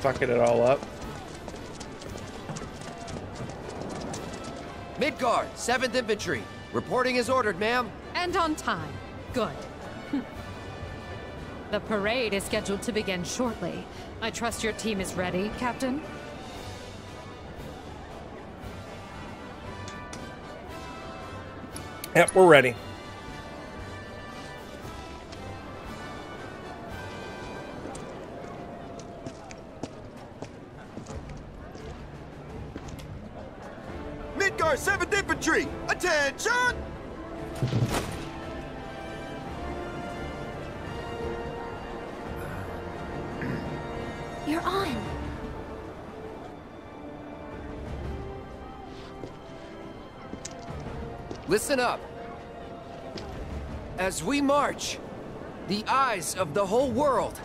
fucking it all up. Midgar, 7th Infantry. Reporting as ordered, ma'am. And on time. Good. *laughs* the parade is scheduled to begin shortly. I trust your team is ready, Captain? Yep, we're ready. Midgar 7th Infantry, attention! You're on. Listen up. As we march, the eyes of the whole world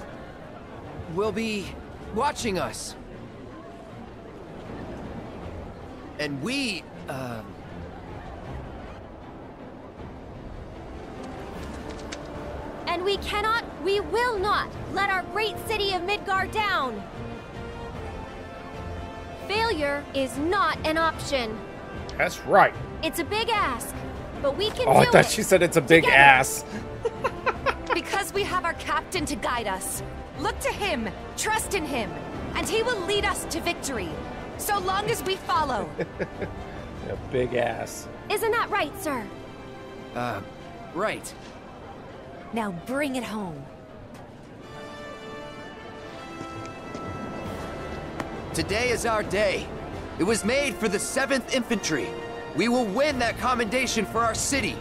will be watching us. And we, uh... And we cannot, we will not, let our great city of Midgar down. Failure is not an option. That's right. It's a big ask, but we can Oh, do I thought it. she said it's a big Together. ass. *laughs* Because we have our captain to guide us. Look to him, trust in him, and he will lead us to victory. So long as we follow. *laughs* A big ass. Isn't that right, sir? Uh, right. Now bring it home. Today is our day. It was made for the 7th Infantry. We will win that commendation for our city.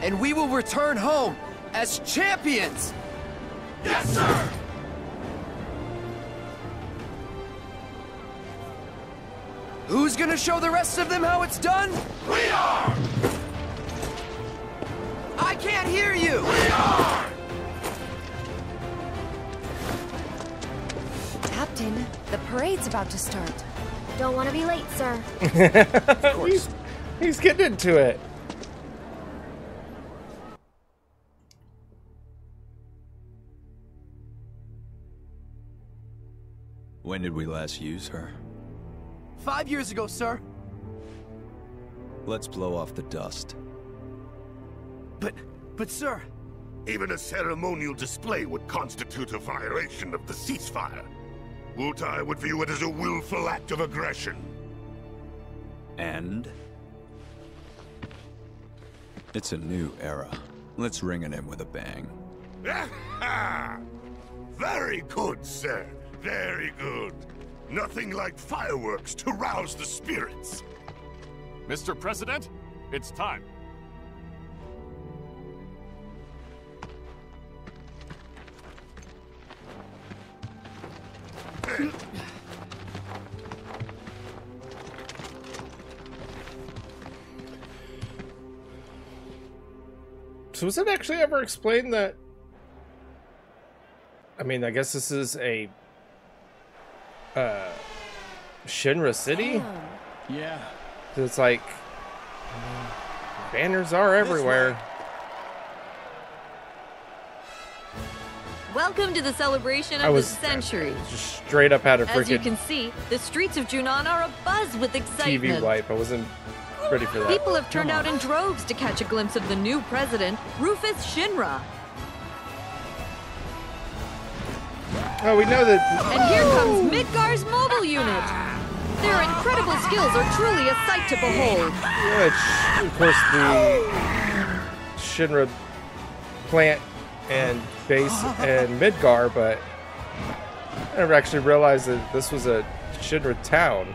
And we will return home as champions! Yes, sir! Who's gonna show the rest of them how it's done? We are! I can't hear you! We are! Captain, the parade's about to start. Don't want to be late, sir. *laughs* he's, he's getting into it. When did we last use her? Five years ago, sir. Let's blow off the dust. But, but sir... Even a ceremonial display would constitute a violation of the ceasefire. Wutai would view it as a willful act of aggression. And? It's a new era. Let's ring it in with a bang. *laughs* Very good, sir. Very good. Nothing like fireworks to rouse the spirits. Mr. President, it's time. So was it actually ever explained that? I mean, I guess this is a uh, Shinra city. Yeah. So it's like banners are everywhere. Welcome to the celebration I of the was- century. Just straight up had a freaking. As you can see, the streets of Junon are abuzz with excitement. TV wipe. I wasn't ready for that. People have turned out in droves to catch a glimpse of the new president, Rufus Shinra. Oh, we know that. And here comes Midgar's mobile unit. Their incredible skills are truly a sight to behold. Which, of course, the Shinra plant and base and Midgar, but I never actually realized that this was a Shinra town.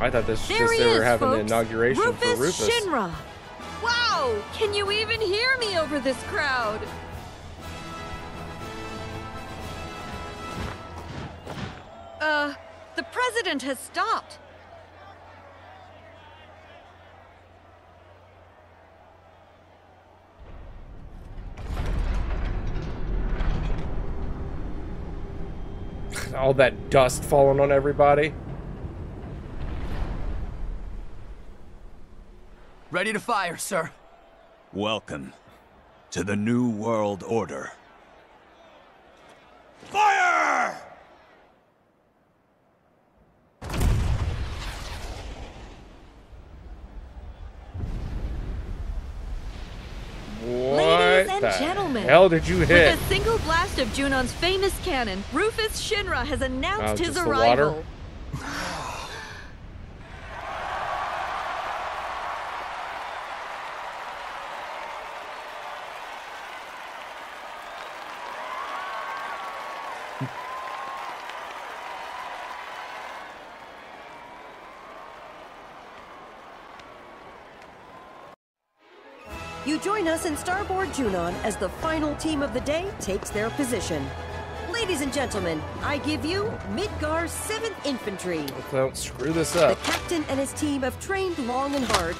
I thought this was just he they were is, having an folks. inauguration Rufus for Rufus. Shinra. Wow! Can you even hear me over this crowd? Uh, the president has stopped. All that dust falling on everybody. Ready to fire, sir. Welcome to the New World Order. Fire! What Ladies and the gentlemen, hell did you hit? With a single blast of Junon's famous cannon, Rufus Shinra has announced Oh, his just the water? arrival. *sighs* *sighs* *sighs* join us in Starboard Junon as the final team of the day takes their position. Ladies and gentlemen, I give you Midgar's 7th Infantry. Don't screw this up. The captain and his team have trained long and hard,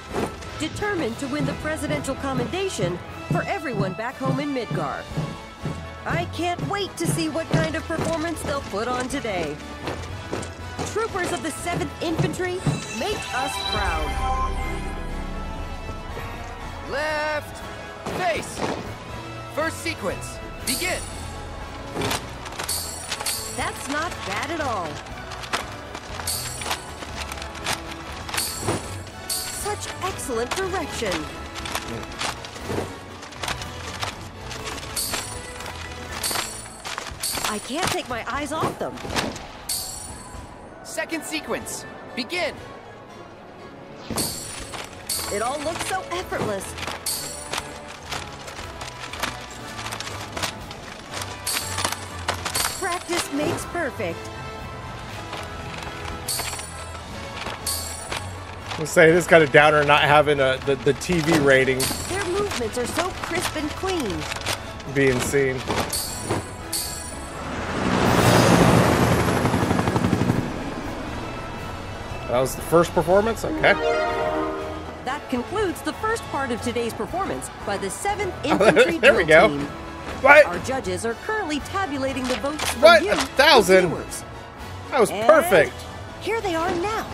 determined to win the presidential commendation for everyone back home in Midgar. I can't wait to see what kind of performance they'll put on today. Troopers of the 7th Infantry, make us proud. Left. Face. First sequence. Begin. That's not bad at all. Such excellent direction. I can't take my eyes off them. Second sequence. Begin. It all looks so effortless. Makes perfect. I'll say this kind of downer not having a the, the TV rating Their movements are so crisp and clean. being seen. That was the first performance? Okay. That concludes the first part of today's performance by the 7th Oh, Infantry there we Drill go. Team. What? Our judges are currently tabulating the votes from What? you, A thousand? viewers. That was And perfect. Here they are now.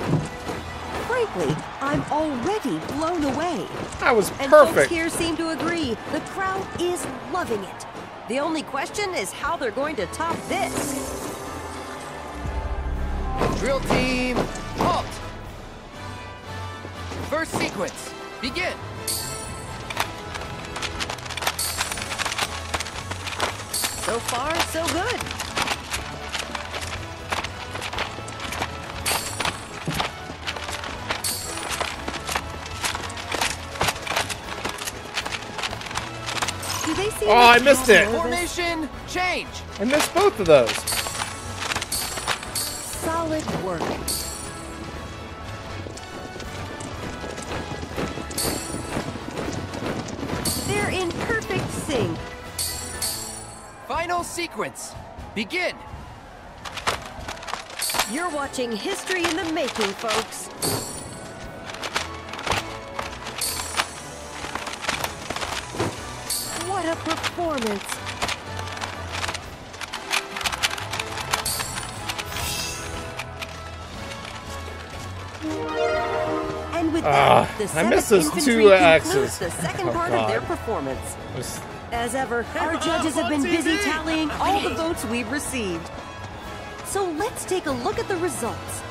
Frankly, I'm already blown away. That was And folks perfect. here seem to agree. The crowd is loving it. The only question is how they're going to top this. Drill team. Halt. First sequence. Begin. So far, so good. Do they seem Oh, I missed it. Formation. Change. I missed both of those. Sequence. Begin. You're watching history in the making, folks. What a performance. And with that, ah, the I missed those two axes. the second Oh, part of their God. performance. Just- As ever, our judges have been busy tallying all the votes we've received. So let's take a look at the results.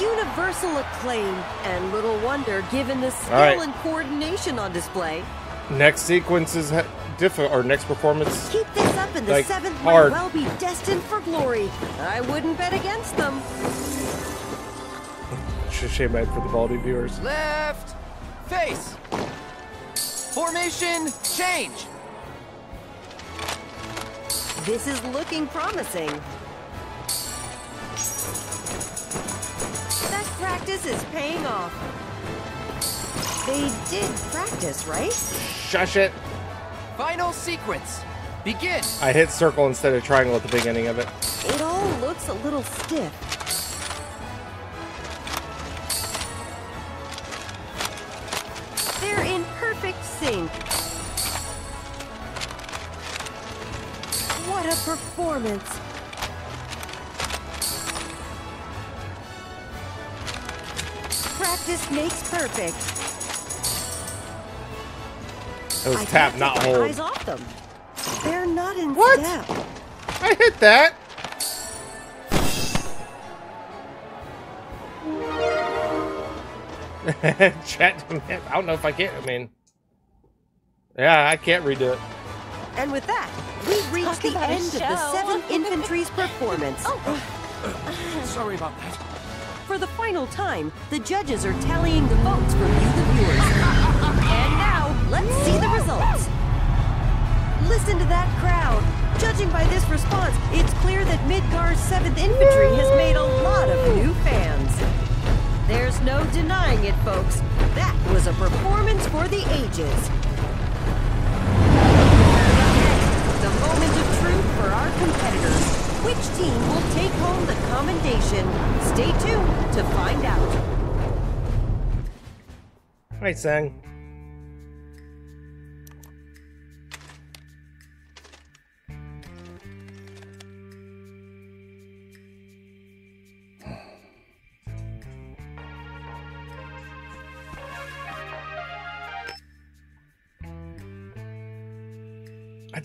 Universal acclaim, and little wonder given the skill right. and coordination on display. Next sequence is ha- different, or next performance. Keep this up, and the Like, seventh hard. might well be destined for glory. I wouldn't bet against them. Shame I for the Baldy viewers. Left. Face. Formation. Change. This is looking promising. That practice is paying off. They did practice, right? Shush it. Final sequence. Begin. I hit circle instead of triangle at the beginning of it. It all looks a little stiff. Perfect sync. What a performance. Practice makes perfect. It was I tap, not hold. eyes off them. They're not in What? step. I hit that. *laughs* Chat. I don't know if I can. I mean, yeah, I can't redo it. And with that, we reach Talk the about a end of the show. 7th Infantry's performance. Oh. Oh. *sighs* Sorry about that. For the final time, the judges are tallying the votes from you, the viewers. and now, let's see the results. Listen to that crowd. Judging by this response, it's clear that Midgar's 7th Infantry has made a lot of new fans. There's no denying it, folks. That was a performance for the ages. The moment of truth for our competitors. Which team will take home the commendation? Stay tuned to find out. Hi, Sang.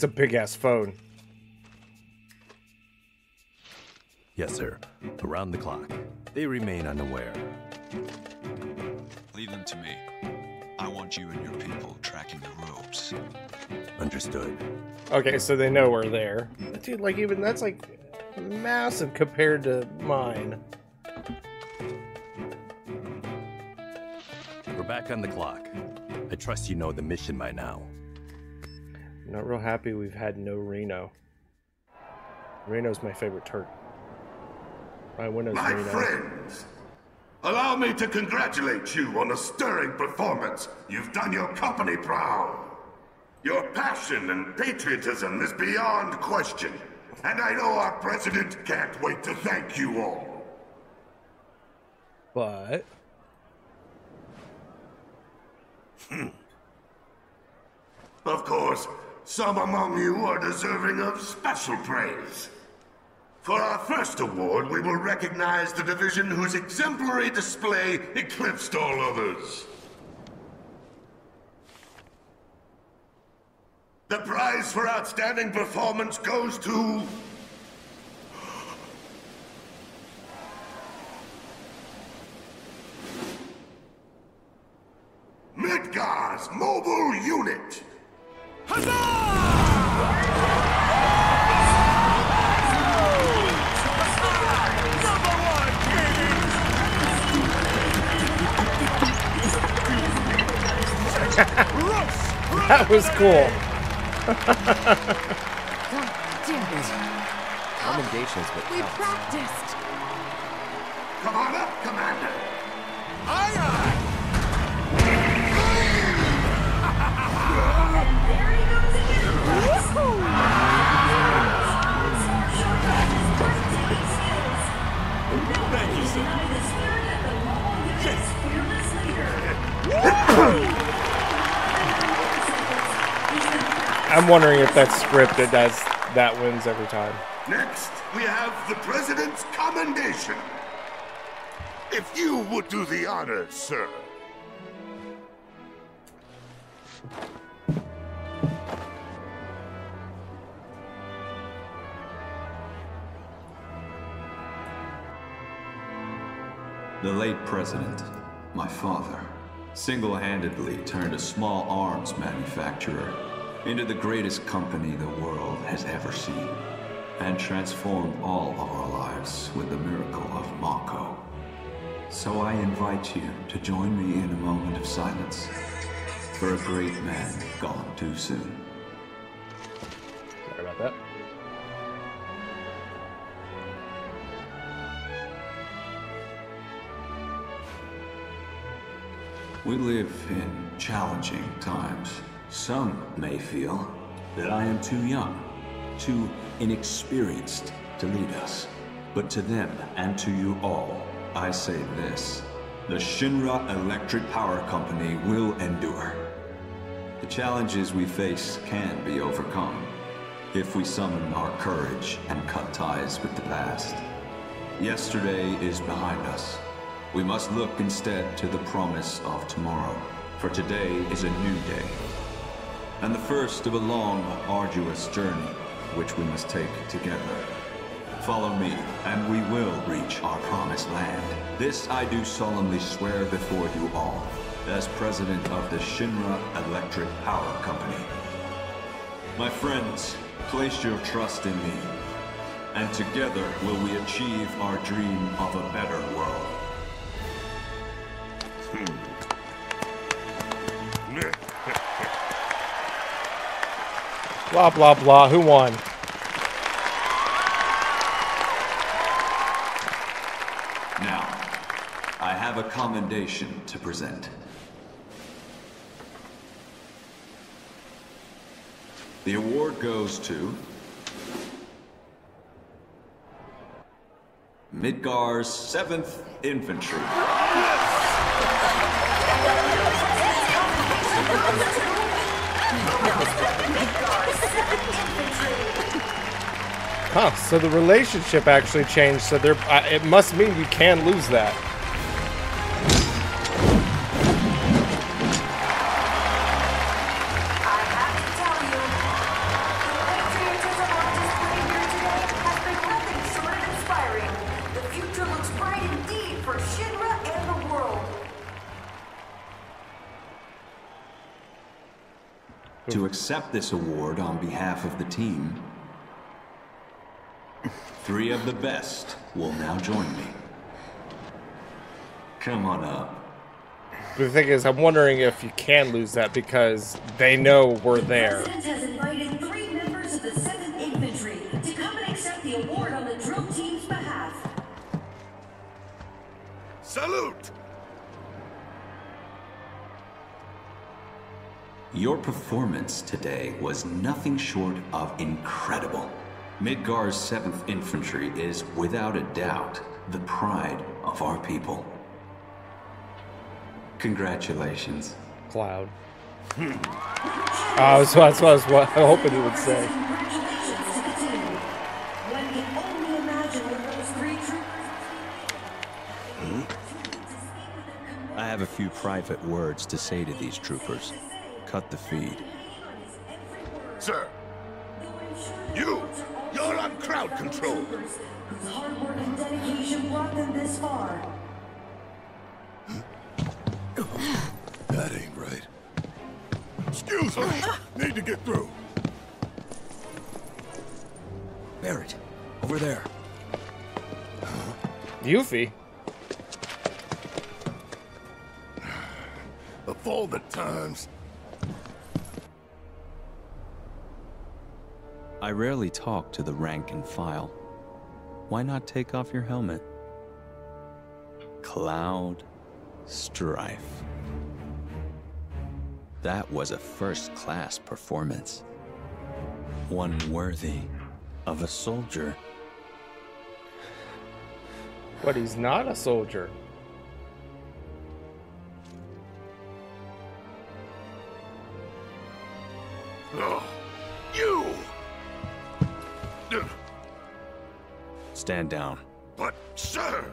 That's a big ass phone. Yes, sir. Around the clock. They remain unaware. Leave them to me. I want you and your people tracking the ropes. Understood. Okay, so they know we're there. Dude, like even that's like massive compared to mine. We're back on the clock. I trust you know the mission by now. Not real happy we've had no Reno. Reno's my favorite Turk. My Windows My Reno. friends, allow me to congratulate you on a stirring performance. You've done your company proud. Your passion and patriotism is beyond question. And I know our president can't wait to thank you all. But hmm. Of course, some among you are deserving of special praise. For our first award, we will recognize the division whose exemplary display eclipsed all others. The prize for outstanding performance goes to... Midgar's Mobile Unit! That was cool. God damn it. Commendations, but We practiced. Come on up, Commander! Aye, aye! I'm wondering if that's scripted as that wins every time. Next, we have the President's Commendation. If you would do the honors, sir. The late president, my father, single-handedly turned a small arms manufacturer into the greatest company the world has ever seen, and transformed all of our lives with the miracle of Mako. So I invite you to join me in a moment of silence for a great man gone too soon. Sorry about that. We live in challenging times. Some may feel that I am too young, too inexperienced to lead us. But to them and to you all, I say this. The Shinra Electric Power Company will endure. The challenges we face can be overcome if we summon our courage and cut ties with the past. Yesterday is behind us. We must look instead to the promise of tomorrow, for today is a new day. And the first of a long, arduous journey, which we must take together. Follow me, and we will reach our promised land. This I do solemnly swear before you all, as president of the Shinra Electric Power Company. My friends, place your trust in me, and together will we achieve our dream of a better world. Hmm. Blah, blah, blah. Who won? Now, I have a commendation to present. The award goes to... Midgar's 7th Infantry. *laughs* Huh, so the relationship actually changed, so there, uh, it must mean you can lose that. To accept this award on behalf of the team, three of the best will now join me. Come on up. The thing is, I'm wondering if you can lose that because they know we're there. President has invited three members of the 7th Infantry to come and accept the award on the drill team's behalf. Salute! Your performance today was nothing short of incredible. Midgar's 7th Infantry is, without a doubt, the pride of our people. Congratulations. Cloud. Uh, so that's what I was wa- hoping you would say. Congratulations to the team. When we only imagine what those three troopers I have a few private words to say to these troopers. Cut the feed. Sir. You! You're on crowd control! whose hard work and dedication brought them this far. That ain't right. Excuse me! Need to get through. Barret, over there. Yuffie? Of all the times. I rarely talk to the rank and file. Why not take off your helmet? Cloud Strife. That was a first class performance. One worthy of a soldier. But he's not a soldier. Oh, you! Stand down. But, sir!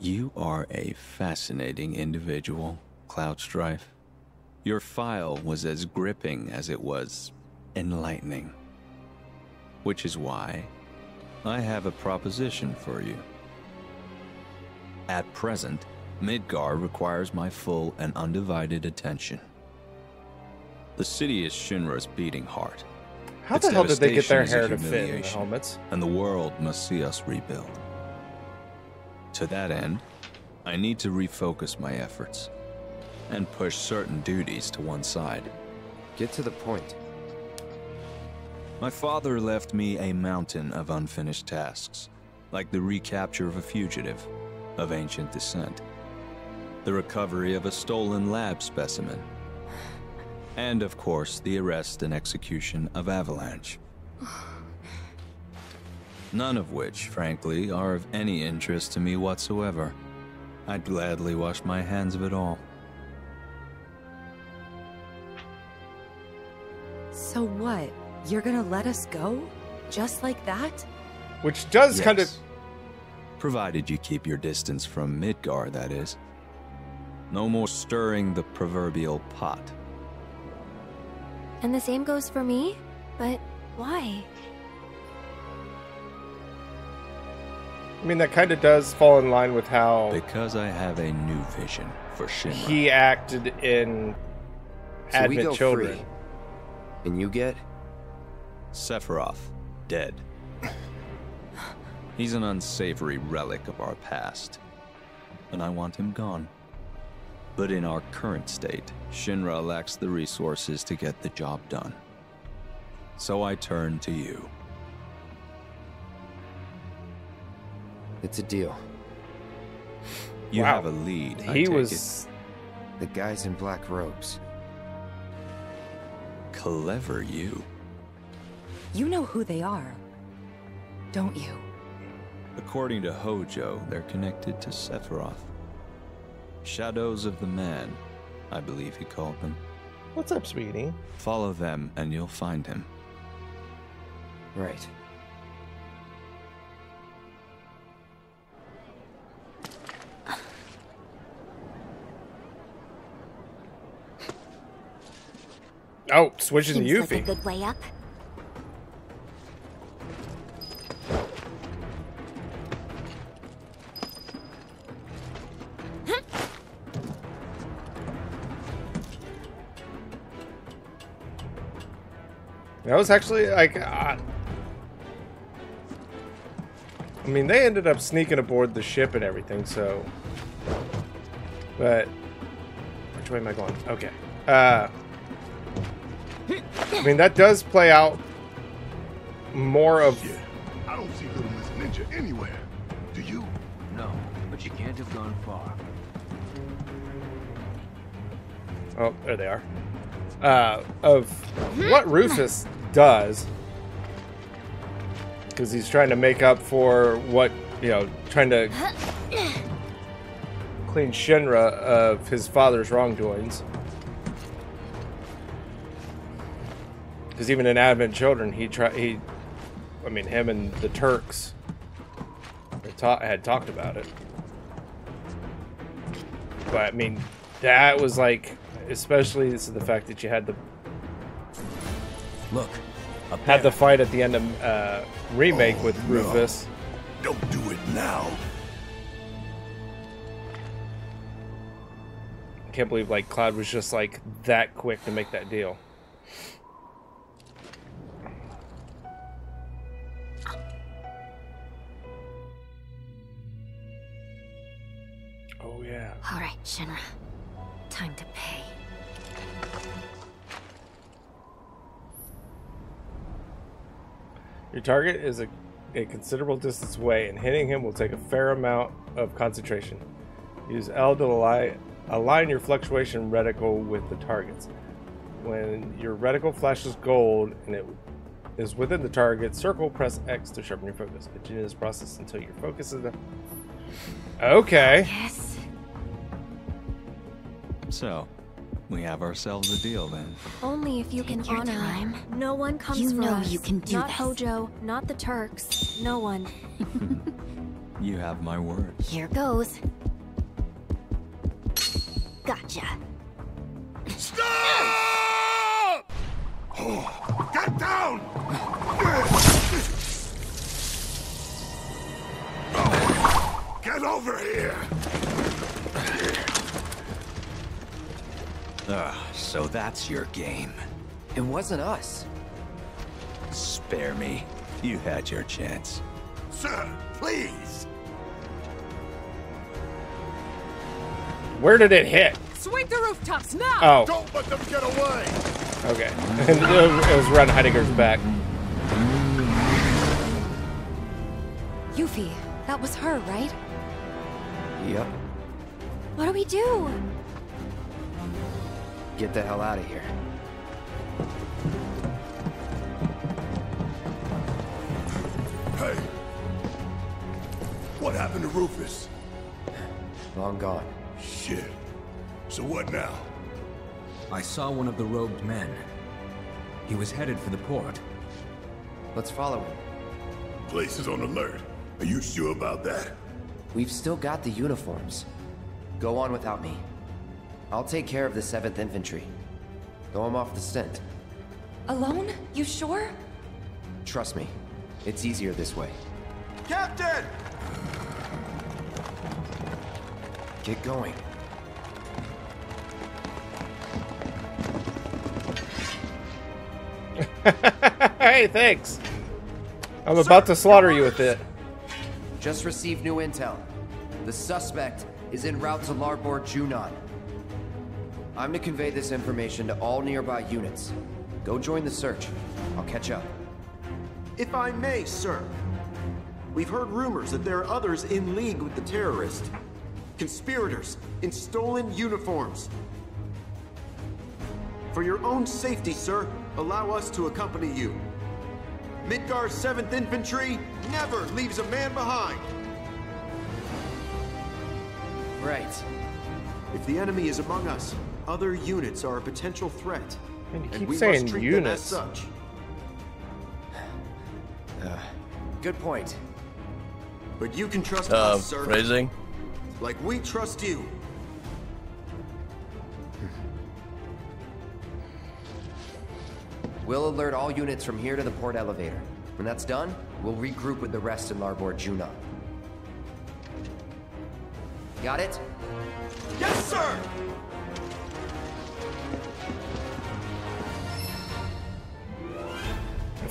You are a fascinating individual, Cloud Strife. Your file was as gripping as it was enlightening. Which is why I have a proposition for you. At present, Midgar requires my full and undivided attention. The city is Shinra's beating heart. How Its the hell did they get their hair to fit in the helmets? And the world must see us rebuild. To that end, I need to refocus my efforts and push certain duties to one side. Get to the point. My father left me a mountain of unfinished tasks, like the recapture of a fugitive of ancient descent, the recovery of a stolen lab specimen, and of course, the arrest and execution of Avalanche. None of which, frankly, are of any interest to me whatsoever. I'd gladly wash my hands of it all. So what? You're gonna let us go? Just like that? Which does kind of. Yes. Provided you keep your distance from Midgar, that is. No more stirring the proverbial pot. And the same goes for me? But why? I mean, that kind of does fall in line with how Because I have a new vision for Shinra. he acted in So we Advent go Children. free. And you get? Sephiroth, dead. He's an unsavory relic of our past, and I want him gone. But in our current state, Shinra lacks the resources to get the job done. So I turn to you. It's a deal. You Wow. have a lead. I He take was. The guys in black robes. clever. You. You know who they are, don't you? According to Hojo, they're connected to Sephiroth. Shadows of the Man, I believe he called them. What's up, sweetie? Follow them and you'll find him. Right. Oh, switching to Seems like a good way up. That was actually like. Uh, I mean, they ended up sneaking aboard the ship and everything, so. But. Which way am I going? Okay. Uh. I mean, that does play out more of. I don't see Little Miss Ninja anywhere. Do you? No, but you can't have gone far. Oh, there they are. Uh, of what Rufus does, because he's trying to make up for what you know, trying to clean Shinra of his father's wrongdoings. Because even in Advent Children, he tried. He, I mean, him and the Turks ta- had talked about it. But I mean, that was like, especially this is the fact that you had the Look, up had the fight at the end of uh, remake Oh, with no. Rufus. Don't do it now. I can't believe like Cloud was just like that quick to make that deal. Oh yeah. All right, Shinra. Time to pay. Your target is a, a considerable distance away, and hitting him will take a fair amount of concentration. Use L to align, align your fluctuation reticle with the targets. When your reticle flashes gold and it is within the target, circle, press X to sharpen your focus. Continue this process until your focus is. Okay. Yes. So, we have ourselves a deal then. Only if you can your honor time. me. No one comes You for know us. you can do Not this. Hojo, not the Turks. No one. *laughs* You have my word. Here goes. Gotcha. Stop! *sighs* Get down! *sighs* Get over here! Ah, so that's your game. It wasn't us. Spare me. You had your chance. Sir, please! Where did it hit? Swing the rooftops now! Oh. Don't let them get away! Okay. *laughs* it was Ron Heidegger's back. Yuffie, that was her, right? Yep. What do we do? Get the hell out of here. Hey! What happened to Rufus? Long gone. Shit. So what now? I saw one of the robed men. He was headed for the port. Let's follow him. Place is on alert. Are you sure about that? We've still got the uniforms. Go on without me. I'll take care of the 7th Infantry. Though I'm off the scent. Alone? You sure? Trust me, it's easier this way. Captain! Get going. *laughs* hey, thanks. I'm about to slaughter you with it. Just received new intel. The suspect is en route to Larbor Junon. I'm to convey this information to all nearby units. Go join the search. I'll catch up. If I may, sir. We've heard rumors that there are others in league with the terrorists. Conspirators in stolen uniforms. For your own safety, sir, allow us to accompany you. Midgar's 7th Infantry never leaves a man behind. Right. If the enemy is among us, other units are a potential threat. Man, you and we saying must treat them as such. *sighs* Uh, good point. But you can trust Uh, us, sir. phrasing? Like we trust you. *laughs* We'll alert all units from here to the port elevator. When that's done, we'll regroup with the rest in larboard Junon. Got it? Yes, sir!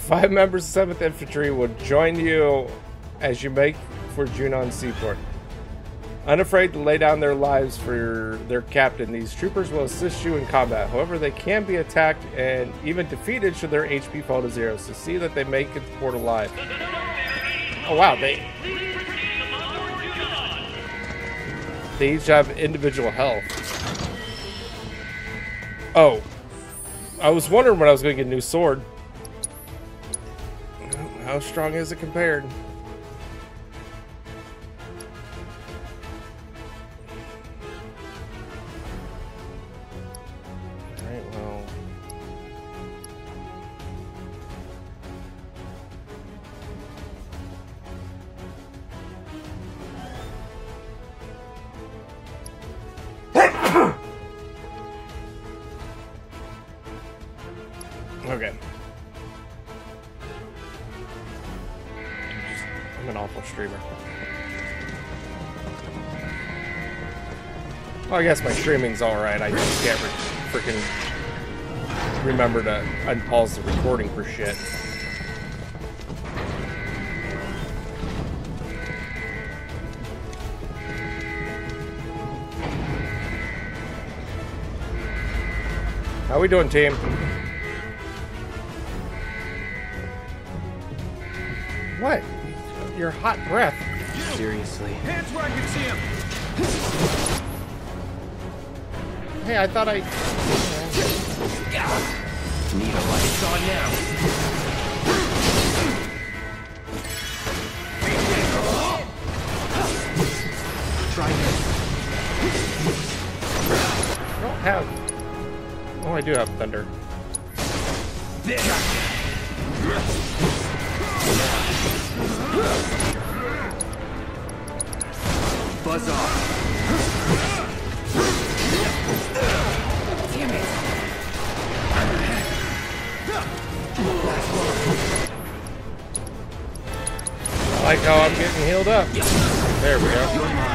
*laughs* Five members of 7th Infantry will join you as you make for Junon Seaport. Unafraid to lay down their lives for their captain, these troopers will assist you in combat. However, they can be attacked and even defeated should their HP fall to zero, so see that they make it to port alive. Oh wow, they... They each have individual health. Oh. I was wondering when I was going to get a new sword. How strong is it compared? Streaming's alright. I just can't re- freaking remember to unpause the recording for shit. How we doing, team? What? Your hot breath. Seriously. Hands where I can see him. Hey, I thought I. Need a light. It's on now. Try this. I don't have. Oh, I do have thunder. Buzz off. I like how I'm getting healed up. There we go.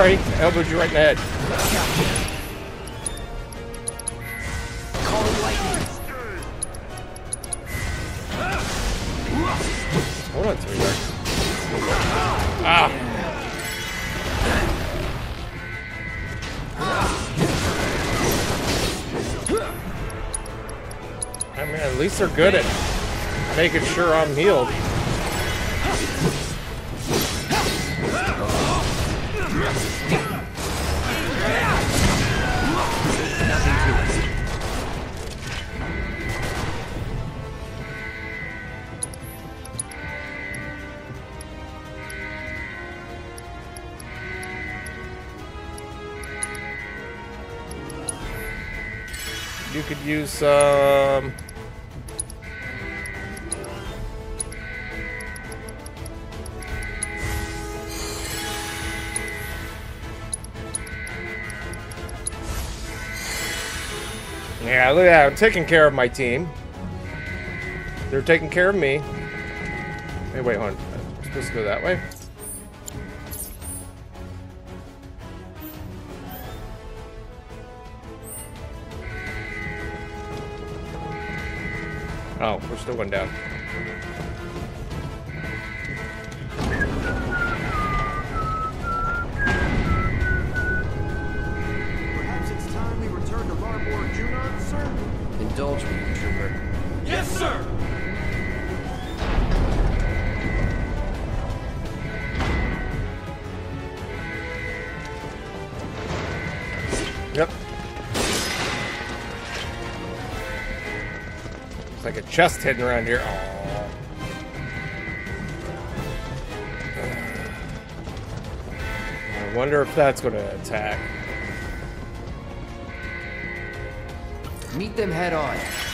Sorry, I elbowed you right in the head. Hold on, three. Ah. I mean, at least they're good at making sure I'm healed. Some. Um, yeah, look at that. I'm taking care of my team. They're taking care of me. Hey, wait, hold on. I'm supposed to go that way? Still going down. Chest hidden around here. Aw. I wonder if that's going to attack. Meet them head on.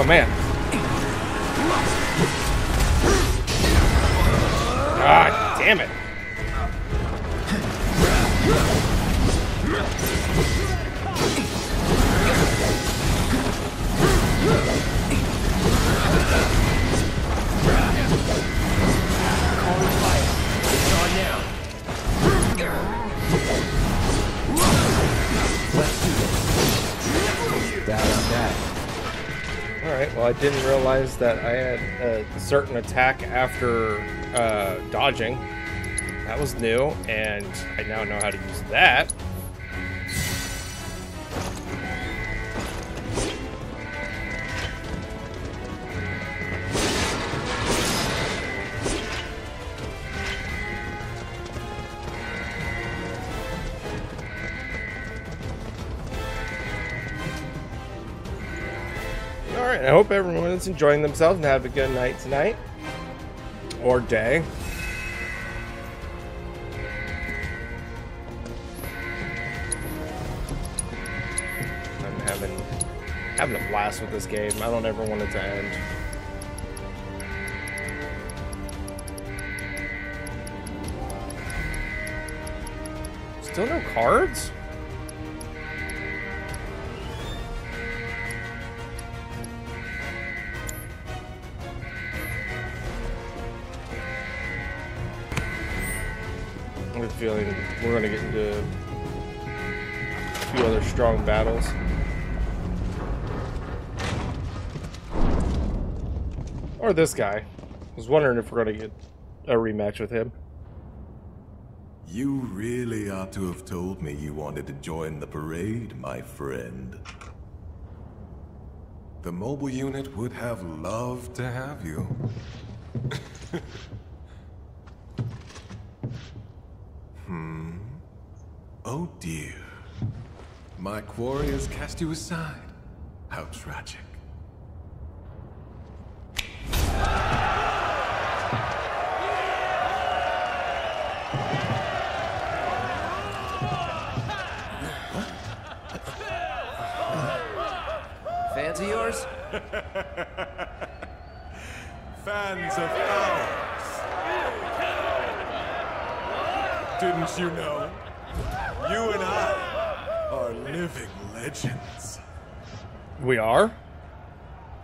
Oh man. I didn't realize that I had a certain attack after uh, dodging. That was new, and I now know how to use that. Hope everyone is enjoying themselves and have a good night tonight. Or day. I'm having having a blast with this game. I don't ever want it to end. Still no cards? Strong battles. Or this guy. I was wondering if we're gonna get a rematch with him. You really ought to have told me you wanted to join the parade, my friend. The mobile unit would have loved to have you. *laughs* hmm. Oh dear. My quarry has cast you aside. How tragic. Fans of yours? *laughs* Fans of ours. Didn't you know? You and I living legends. We are?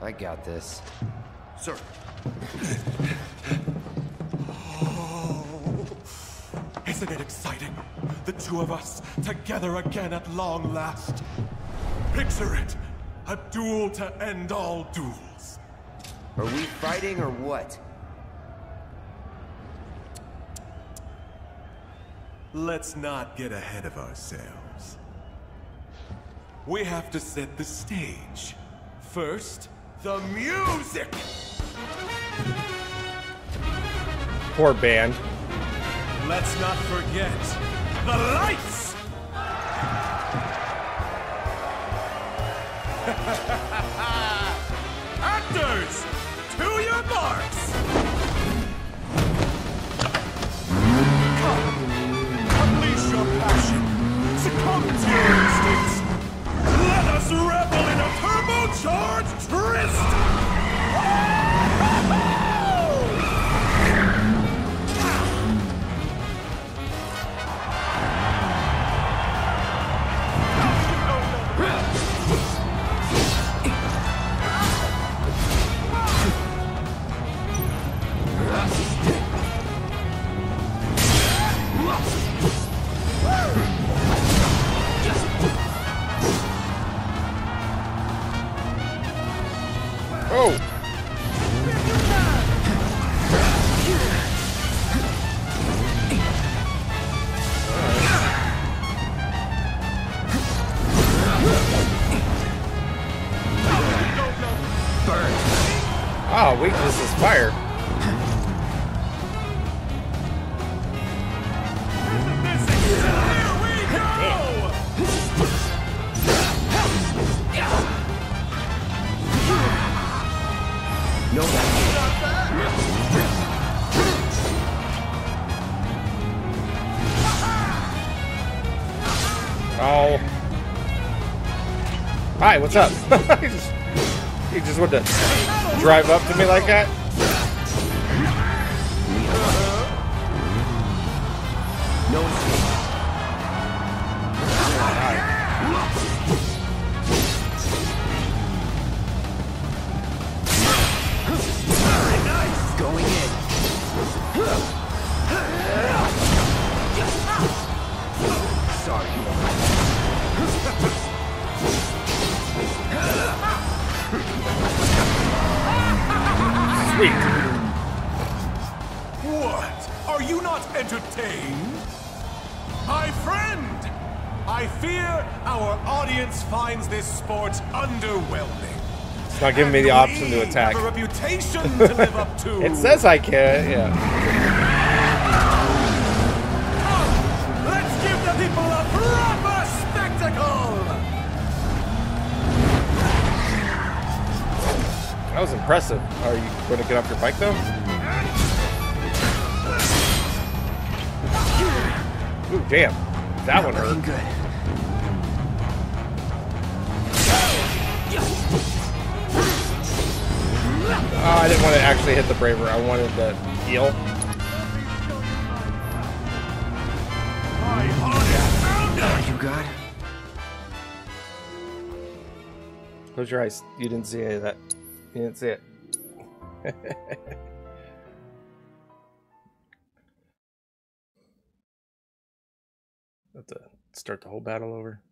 I got this. Sir. Oh, isn't it exciting? The two of us together again at long last. Picture it. A duel to end all duels. Are we fighting or what? Let's not get ahead of ourselves. We have to set the stage. First, the music! Poor band. Let's not forget the lights! *laughs* Actors, to your marks! Come, unleash your passion, succumb to revel in a turbocharged tryst! Hi, what's up? *laughs* he just, he just wanted to drive up to me like that? Giving me the option to attack. A reputation to live up to. It says I can, yeah. Let's give the people a proper spectacle! That was impressive. Are you going to get off your bike though? Ooh, damn. That one hurt. Oh, I didn't want to actually hit the braver. I wanted to heal. You got? Close your eyes. You didn't see any of that. You didn't see it. *laughs* Have to start the whole battle over.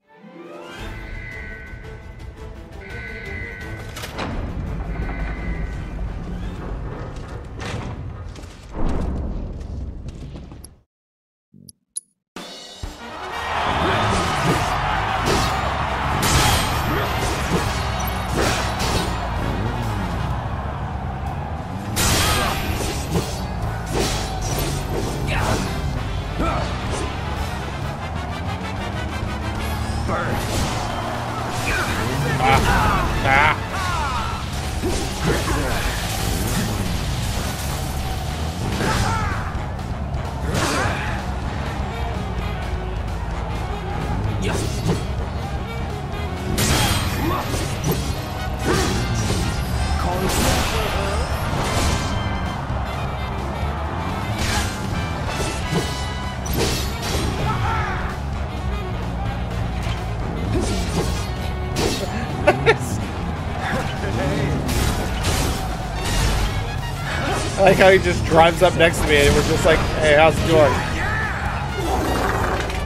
Like how he just drives up next to me and we're just like, hey, how's it going?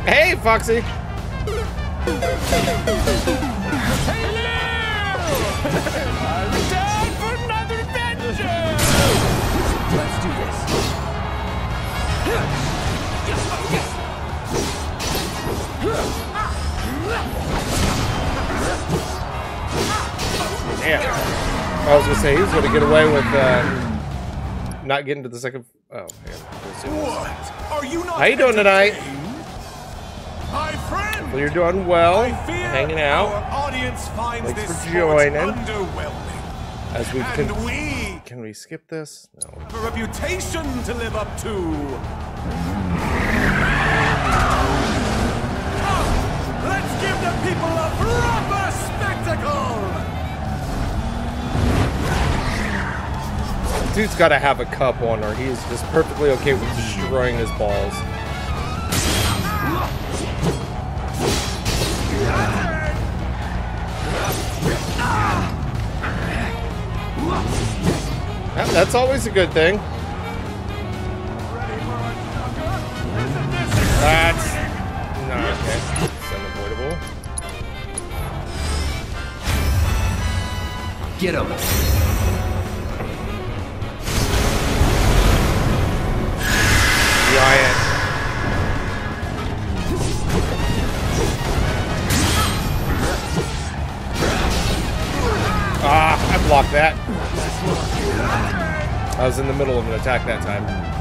Hey, Foxy! Let's do this. Damn. I was gonna say he was gonna get away with uh, not getting to the second. Oh, What? Are you not How you doing tonight? My friend! Well, you're doing well, hanging out. audience finds Thanks this for joining. As we And can, we can we skip this? No. have a reputation to live up to. Come, let's give the people a proper Dude's got to have a cup on, or he's just perfectly okay with destroying his balls. Yeah, that's always a good thing. That's no okay. It's unavoidable. Get him. That. I was in the middle of an attack that time.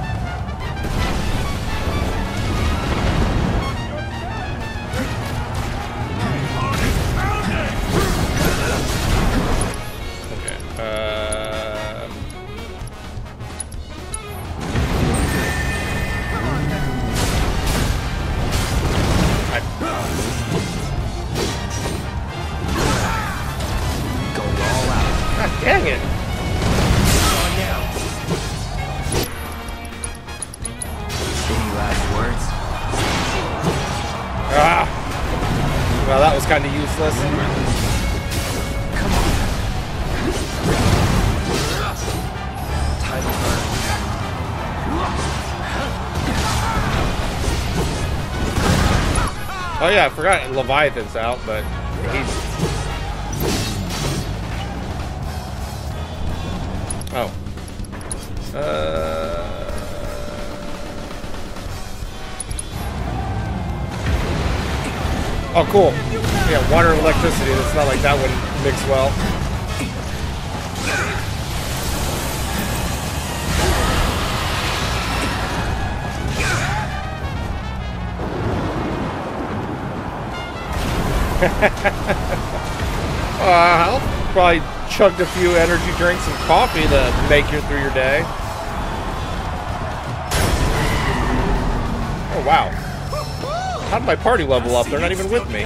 Leviathan's out, but he's. Oh. Uh. Oh, cool. Yeah, water and electricity. It's not like that would mix well. *laughs* uh, I'll probably chugged a few energy drinks and coffee to make you through your day. Oh wow. How did my party level up? They're not even with me.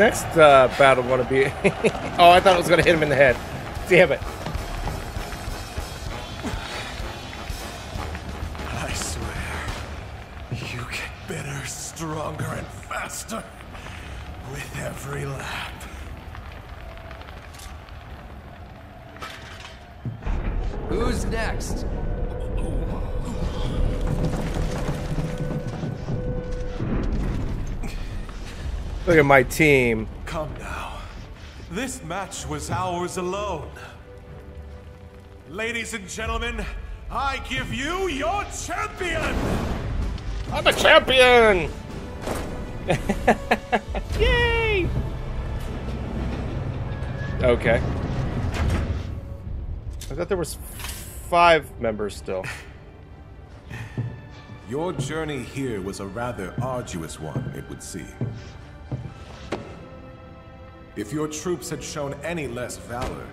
Next uh, battle going to be? *laughs* oh, I thought it was going to hit him in the head. Damn it. My team. Come now. This match was ours alone. Ladies and gentlemen, I give you your champion! I'm a champion! *laughs* Yay! Okay. I thought there was five members still. *laughs* Your journey here was a rather arduous one, it would seem. If your troops had shown any less valor,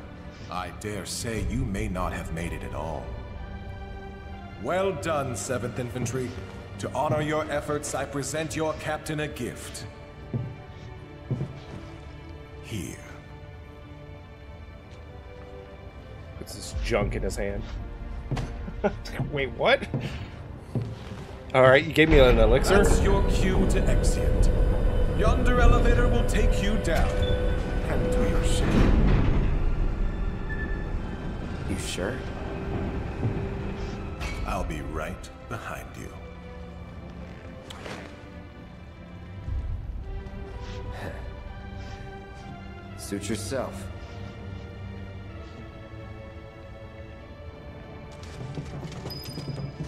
I dare say you may not have made it at all. Well done, 7th Infantry. To honor your efforts, I present your captain a gift. Here. Puts this junk in his hand. *laughs* Wait, what? Alright, you gave me an elixir? That's your cue to exit. Yonder elevator will take you down. And to your ship. You sure? I'll be right behind you. *laughs* Suit yourself.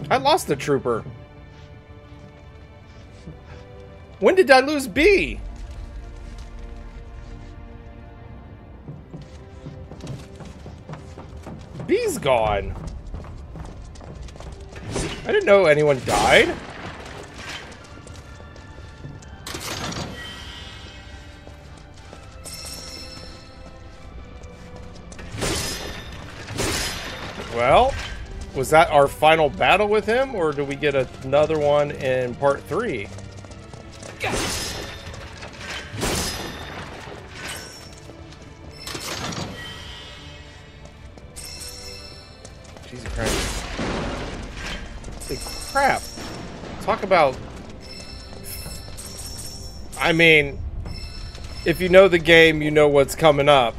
I lost the trooper. When did I lose B? B's gone. I didn't know anyone died. Well, was that our final battle with him, or do we get another one in part three? Holy crap. Talk about... I mean, if you know the game, you know what's coming up.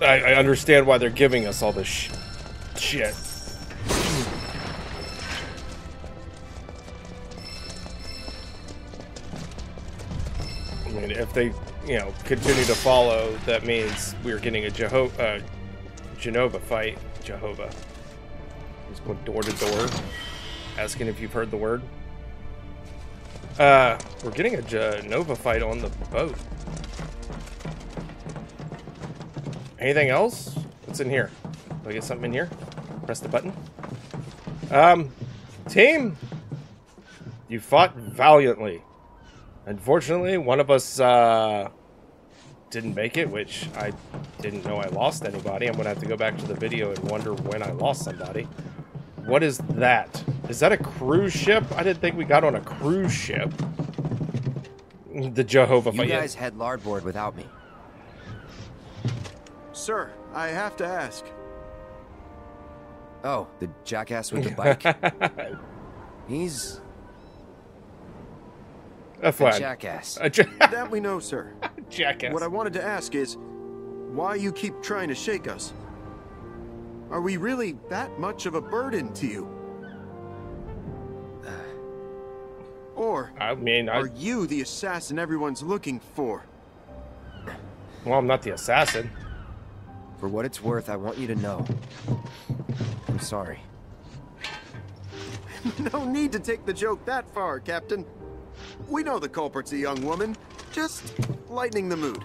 I, I understand why they're giving us all this sh shit. I mean, if they, you know, continue to follow, that means we're getting a Jeho uh, Jenova fight. Jehovah. He's going door to door, asking if you've heard the word. Uh, we're getting a Jenova fight on the boat. Anything else? What's in here? Do I get something in here? Press the button. Um, team, you fought valiantly. Unfortunately, one of us uh, didn't make it, which I didn't know I lost anybody. I'm gonna have to go back to the video and wonder when I lost somebody. What is that? Is that a cruise ship? I didn't think we got on a cruise ship. The Jehovah You fight. yeah. guys head larboard without me. Sir, I have to ask. Oh, the jackass with the bike? *laughs* He's A flag. jackass. A ja- *laughs* that we know, sir. jackass. What I wanted to ask is, why you keep trying to shake us? Are we really that much of a burden to you? *sighs* Or I mean, I, are you the assassin everyone's looking for? well, I'm not the assassin. For what it's worth, I want you to know. I'm sorry. *laughs* no need to take the joke that far, Captain. We know the culprit's a young woman, just lightening the mood.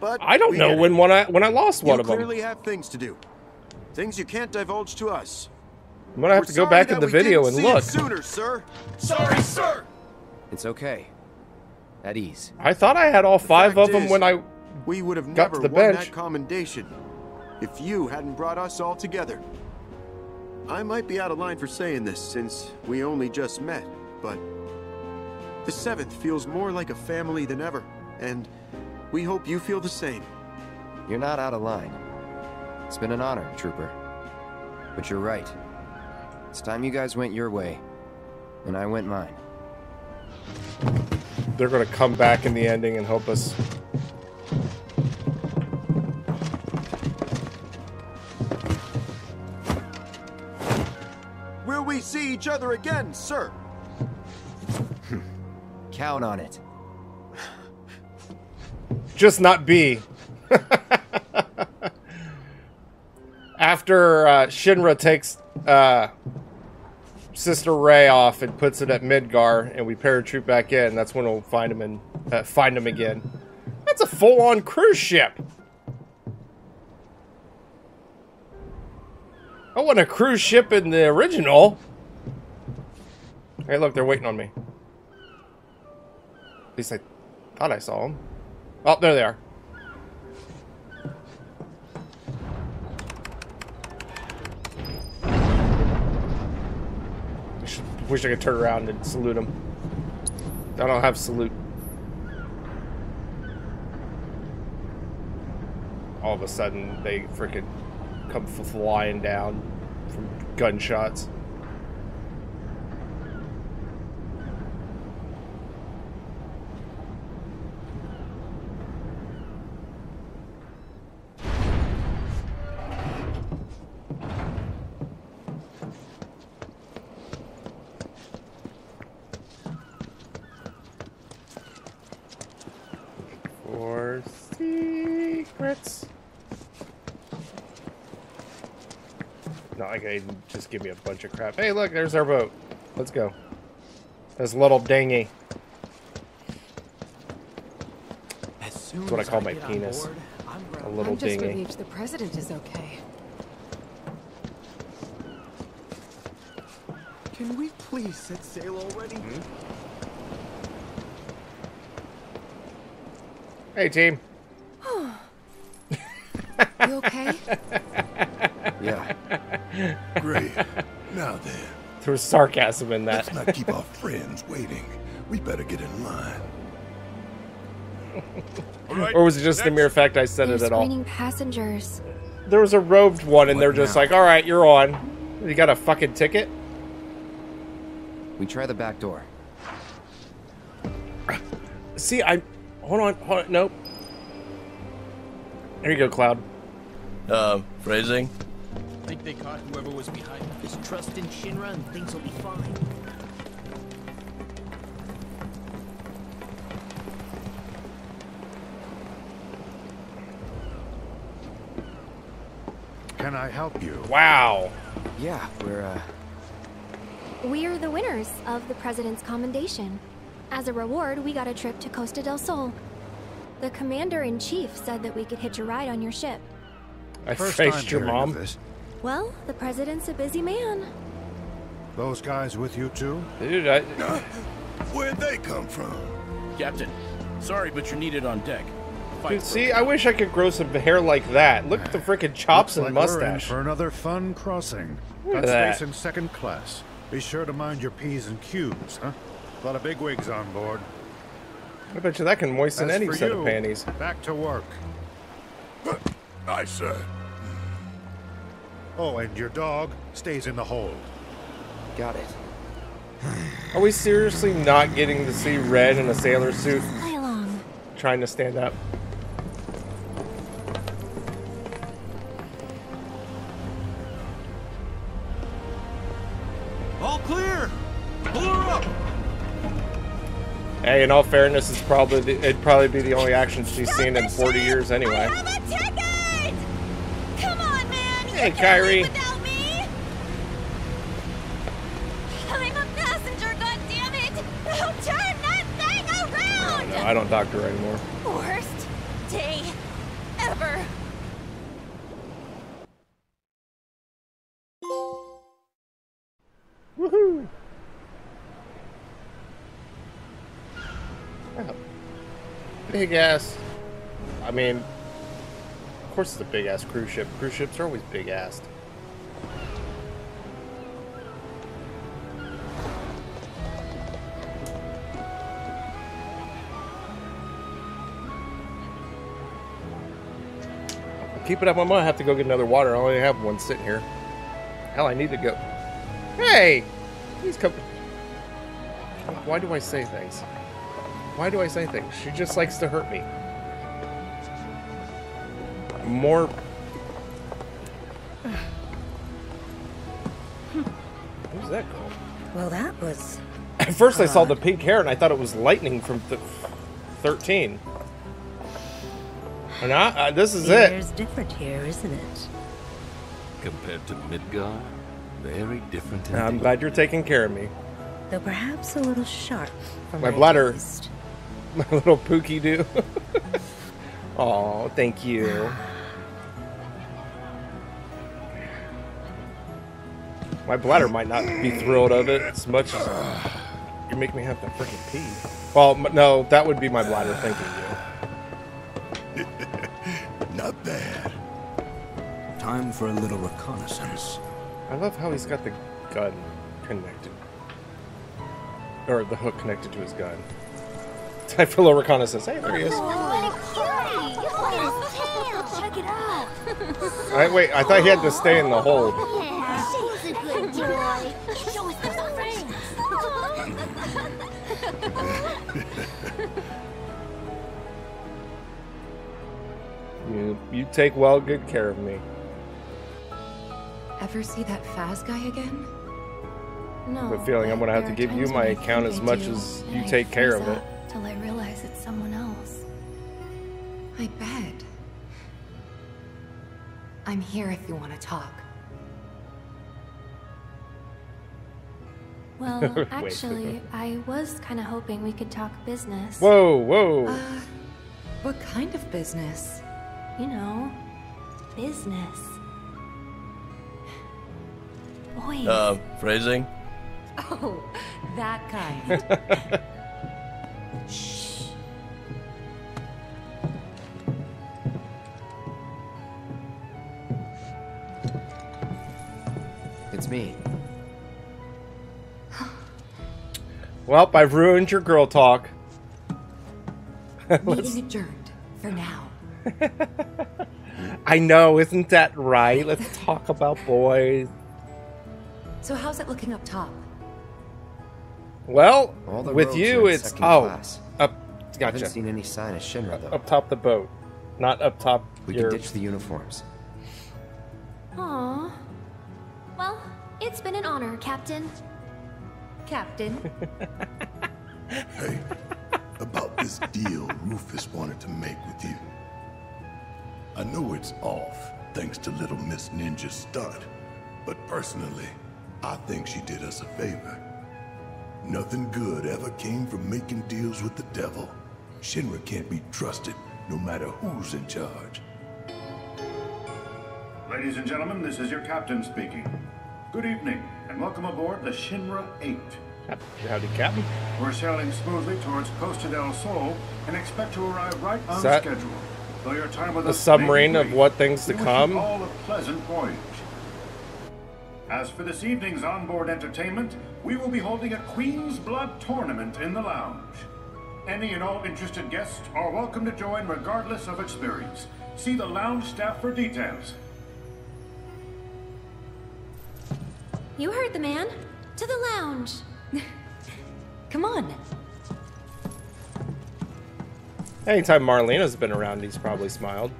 But I don't know when one I when I lost one of them. You clearly have things to do. Things you can't divulge to us. I'm gonna have We're to go sorry back in that the we video didn't and see it look. sooner, sir. Sorry, sir! It's okay. At ease. I thought I had all five of them is, when I We would have got never to the won bench. that commendation if you hadn't brought us all together. I might be out of line for saying this since we only just met, but the seventh feels more like a family than ever, and we hope you feel the same. You're not out of line. It's been an honor, Trooper. But you're right. It's time you guys went your way, and I went mine. they're gonna come back in the ending and help us. Will we see each other again, sir? Count on it. Just not B. *laughs* After uh, Shinra takes uh, Sister Ray off and puts it at Midgar, and we paratroop back in, that's when we'll find him and uh, find him again. That's a full-on cruise ship. I want a cruise ship in the original. Hey, look, they're waiting on me least I thought I saw them. Oh, there they are. Wish I could turn around and salute them. I don't have salute. All of a sudden, they freaking come flying down from gunshots. Just give me a bunch of crap. Hey, look, there's our boat. Let's go. This little dinghy. That's what I call my penis. A little I'm just dinghy. relieved the president is okay. Can we please set sail already? Hey, team. *sighs* You okay? *laughs* Yeah. Great. Now then. There was sarcasm in that. Let's not keep our friends waiting. We better get in line. *laughs* or was it just the mere fact I said They're it at all? passengers. There was a robed one, and What they're just now? like, "All right, you're on. You got a fucking ticket." We try the back door. See, I hold on, hold on. Nope. There you go, Cloud. Uh, phrasing? Think they caught whoever was behind it. Just trust in Shinra and things will be fine. Can I help you? Wow. Yeah, we're, uh... We're the winners of the President's Commendation. As a reward, we got a trip to Costa del Sol. The Commander-in-Chief said that we could hitch a ride on your ship. I First faced your mom. this. Well, the President's a busy man. Those guys with you too? Dude, I... *coughs* Where'd they come from? Captain, sorry, but you're needed on deck. Dude, see, I wish I could grow some hair like that. Look at the freaking chops Looks and like mustache. for another fun crossing. Look Got at that. space in second class. Be sure to mind your P's and Q's, huh? A lot of bigwigs on board. I bet you that can moisten As any set you, of panties. Back to work. Aye, sir. Oh, and your dog stays in the hold. Got it. *sighs* Are we seriously not getting to see Red in a sailor suit Play along. trying to stand up? All clear! Pull her up! Hey, in all fairness, it's probably the, it'd probably be the only action she's seen in 40 years anyway. Come on, man! Hey, Kyrie. I'm a passenger, goddammit! Now turn that thing around! No, I don't doctor anymore. Worst day ever. Woohoo! Oh. Big ass. I mean, course it's a big ass cruise ship. Cruise ships are always big assed. Keep it up, I'm gonna have to go get another water. I only have one sitting here. Hell, I need to go. Hey! He's coming. Why do I say things? Why do I say things? She just likes to hurt me. More. Who's that girl? Well, that was. At first, I saw the pink hair and I thought it was lightning from th- 13. And I, uh, this is it. It's different here, isn't it? Compared to Midgar, very different I'm glad you're taking care of me. Though perhaps a little sharp for My my bladder. taste. *laughs* My little pookie do. Oh, *laughs* thank you. *sighs* My bladder might not be thrilled of it as much as you make me have to freaking pee. Well, no, that would be my bladder thanking you. *laughs* Not bad. Time for a little reconnaissance. I love how he's got the gun connected. or the hook connected to his gun. *laughs* Typhilo reconnaissance. Hey, there he is. Oh, Check it out. All right, wait. I thought he had to stay in the hold. Boy. Show us the You, you take well good care of me. Ever see that Faz guy again? No. I have a feeling I'm gonna have to give you my account as much do, as you take care of it. up Till I realize it's someone else. I bet. I'm here if you want to talk. Well, *laughs* actually, I was kind of hoping we could talk business. Whoa, whoa. Uh, what kind of business? You know, business. Boys. Uh, phrasing? Oh, that kind. *laughs* Shh. It's me. Well, I've ruined your girl talk. *laughs* Meeting adjourned for now. *laughs* I know, isn't that right? Let's talk about boys. So how's it looking up top? Well, with you, it's second oh, class. up. I Gotcha. haven't seen any sign of Shinra though. Up top the boat, not up top. We your... can ditch the uniforms. Aw. Well, it's been an honor, Captain. Captain. *laughs* Hey, about this deal Rufus wanted to make with you. I know it's off, thanks to little Miss Ninja's stunt, but personally, I think she did us a favor. Nothing good ever came from making deals with the devil. Shinra can't be trusted, no matter who's in charge. Ladies and gentlemen, this is your captain speaking. Good evening, and welcome aboard the Shinra 8. Howdy, Captain. We're sailing smoothly towards Costa del Sol and expect to arrive right on that schedule. Though your time with may submarine of what things to we wish you come. all a pleasant voyage. As for this evening's onboard entertainment, we will be holding a Queen's Blood tournament in the lounge. Any and all interested guests are welcome to join regardless of experience. See the lounge staff for details. You heard the man. To the lounge. *laughs* Come on. Anytime Marlena's been around, he's probably smiled.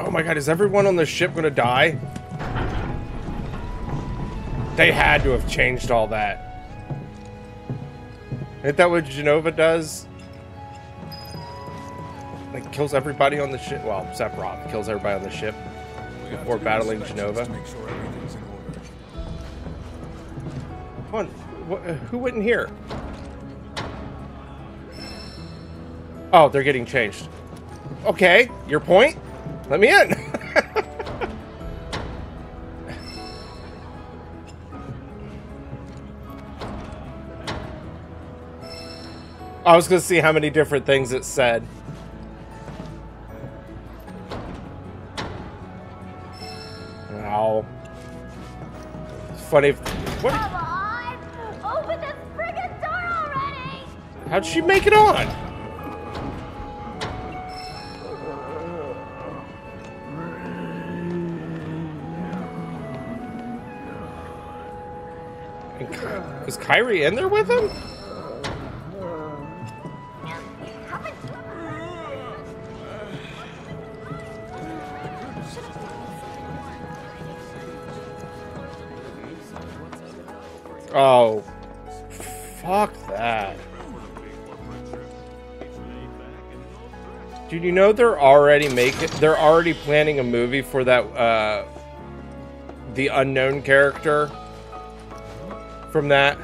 Oh my god, is everyone on the ship gonna die? They had to have changed all that. Isn't that what Jenova does? Kills everybody on the ship. Well, Sephiroth kills everybody on the ship before battling Jenova. Come on, wh- uh, who went in here? Oh, they're getting changed. Okay, your point? Let me in. *laughs* I was gonna see how many different things it said. It's funny if. What? Open this friggin' door already! How'd she make it on? Is Kyrie in there with him? Know they're already making, they're already planning a movie for that, uh, the unknown character from that.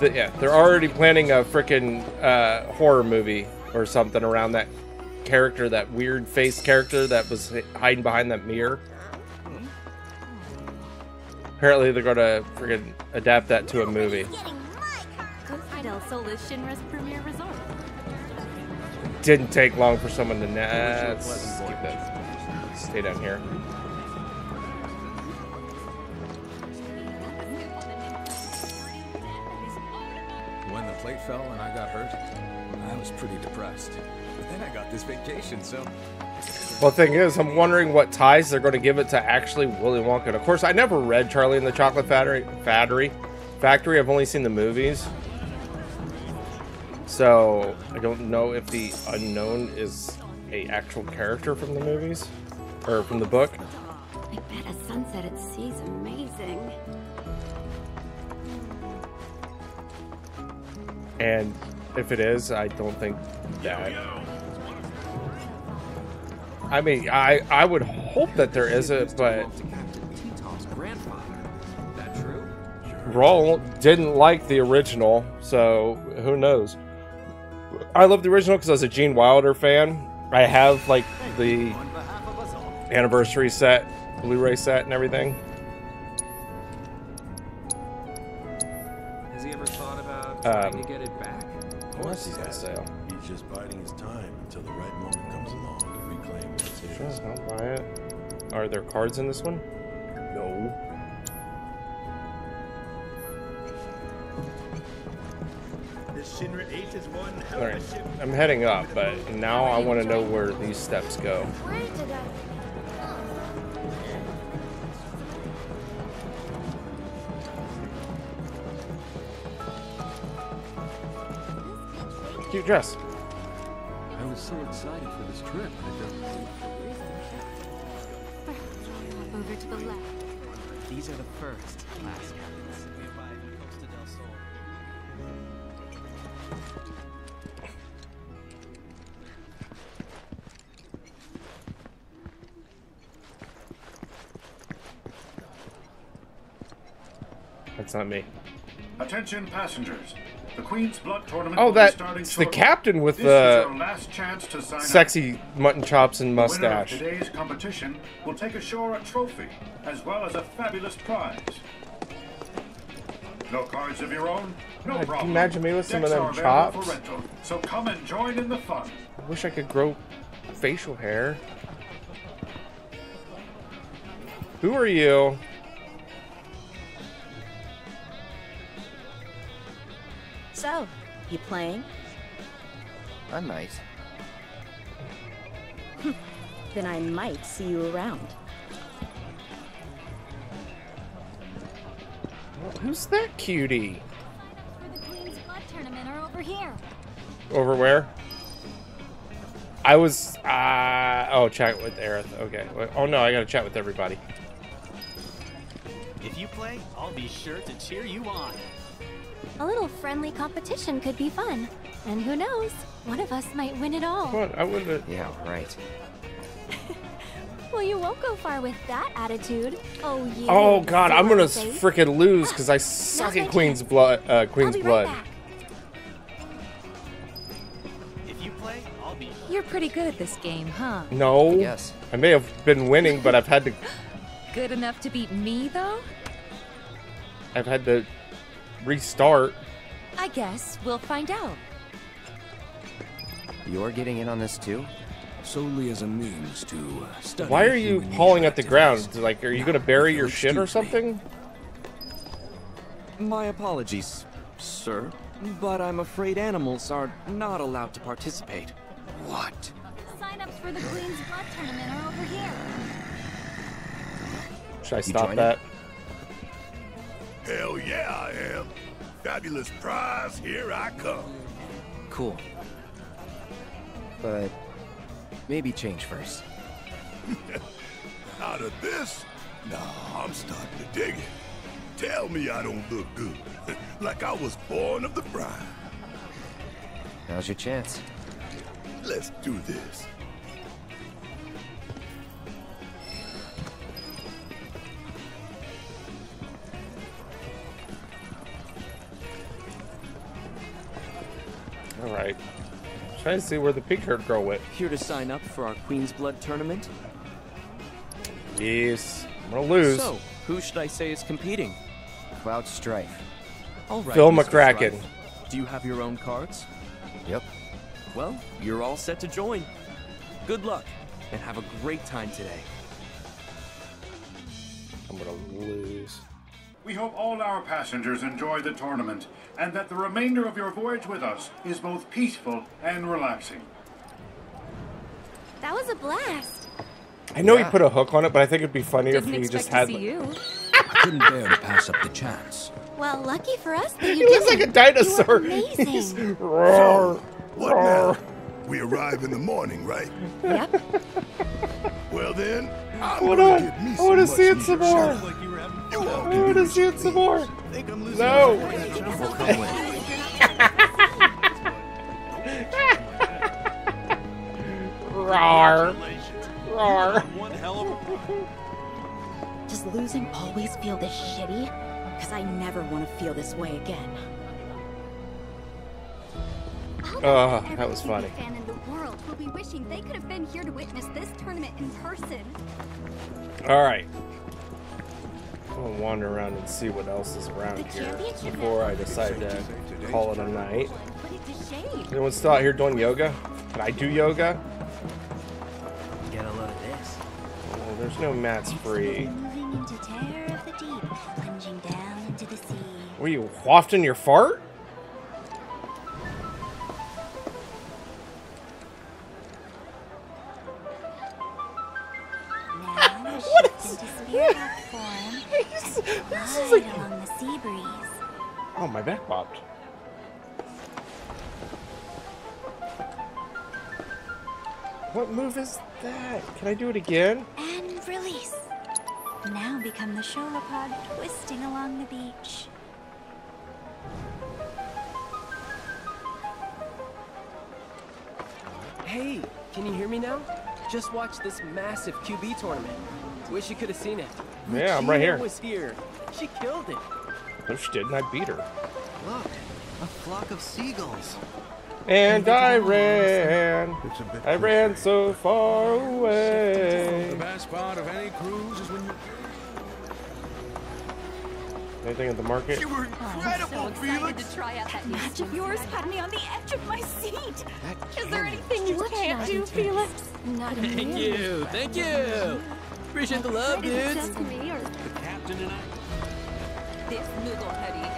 The- yeah, they're already planning a freaking uh, horror movie or something around that character, that weird face character that was hiding behind that mirror. Apparently, they're gonna freaking adapt that to a movie. Premier resort. Didn't take long for someone to. Nah, let's keep that. Stay down here. When the plate fell and I got hurt, I was pretty depressed. But then I got this vacation, so Well, the thing is, I'm wondering what ties they're going to give it to actually Willy Wonka. And of course, I never read Charlie and the Chocolate Factory. Factory. Factory. I've only seen the movies, so I don't know if the unknown is a actual character from the movies or from the book. I bet a sunset at sea is amazing. And if it is, I don't think that. I mean, I I would hope that there isn't, but Tom's grandfather. That true? Rawl didn't like the original, so who knows? I love the original because I was a Gene Wilder fan. I have like the anniversary set, Blu-ray set, and everything. Has he ever thought about Um, trying to get it back? What else is that sale? He's just biding his time until the right moment comes along to reclaim what's his. Sure, I'll buy it. Are there cards in this one? No. Ship. I'm heading up, but now I want to know where these steps go. Where did I? Cute dress. I was so excited for this trip. I just... Over to the left. These are the first class That's not me. Attention passengers. The Queen's Blood Tournament Oh, will be that starting it's the shortly. captain with the your uh, last chance to sign up. sexy mutton chops and The winner of mustache. today's competition will take ashore a trophy, as well as a fabulous prize. No cards of your own? No God, problem. imagine me with some of them chops? Rental, so come and join in the fun. I wish I could grow facial hair. Who are you? So, you playing? I might. *laughs* Then I might see you around. Who's that cutie? For the Queen's Blood Tournament are over here. Over where? I was. Uh, oh, chat with Aerith. Okay. Oh no, I gotta chat with everybody. If you play, I'll be sure to cheer you on. A little friendly competition could be fun. And who knows? One of us might win it all. What? I wouldn't. Yeah, right. *laughs* Well, you won't go far with that attitude. Oh, you. Oh god, I'm gonna silly freaking lose because I suck at Queen's blood. Uh, Queen's be right blood. back. If you play, I'll be You're pretty good at this game, huh? No. Yes. I may have been winning, but I've had to. *gasps* Good enough to beat me, though? I've had to restart. I guess we'll find out. You're getting in on this too? Solely as a means to study. Why are you pawing at the ground? Like, are you gonna bury your shit or something? My apologies, sir, but I'm afraid animals are not allowed to participate. What? Sign-ups for the Queen's Blood Tournament are over here. Should I stop joining? that? Hell yeah, I am. Fabulous prize, here I come. Cool. But maybe change first. *laughs* Out of this? Nah, I'm starting to dig it. Tell me I don't look good. *laughs* like I was born of the bride. Now's your chance. Let's do this. All right. Trying to see where the pink-haired girl went. Here to sign up for our Queen's Blood tournament? Yes, I'm gonna lose. So, who should I say is competing? Cloud Strife. All right, Phil Mr. McCracken. Strife. Do you have your own cards? Yep. Well, you're all set to join. Good luck, and have a great time today. I'm gonna lose. We hope all our passengers enjoy the tournament, and that the remainder of your voyage with us is both peaceful and relaxing. That was a blast. I know he put a hook on it, but I think it'd be funnier if Didn't he just expect to had. see like- you. I couldn't bear to pass up the chance. Well, lucky for us that you He you looks like a dinosaur. You were amazing. *laughs* Roar, What now? We arrive in the morning, right? Yep. Well then, I'm Hold gonna on. get me I want to see it much some needed more. Shower. You I want to see it some more. Think I'm losing No. *laughs* my way. Roar. Roar. One hell of a Does losing always feel this shitty? Because I never want to feel this way again. Oh, that was funny. fan in the world will be wishing they could have been here to witness this tournament in person. All right. I'm gonna wander around and see what else is around here before I decide to call it a night. But it's a shame. Anyone still out here doing yoga? Can I do yoga? Get a load of this. Oh, there's no mats free. Moving into terror of the deep, plunging down into the sea. Were you wafting your fart? Now *laughs* shift into spirit form and glide along the sea breeze. Oh, my back popped. What move is that? Can I do it again? And release. Now become the Sholopod twisting along the beach. Hey, can you hear me now? Just watched this massive QB tournament. Wish you could have seen it. Yeah, I'm right Regina here. was here. She killed it. No, she didn't. I beat her. Look, a flock of seagulls. And I ran. I ran so far away. The best part of any cruise is when you Anything at the market? You were oh, incredible, So Felix! to try out that match of yours had me on the edge of my seat. Is there anything you can't do, Felix? Not Thank you, thank you. Appreciate the love, dudes. Just me or The captain and I. This noodle heady.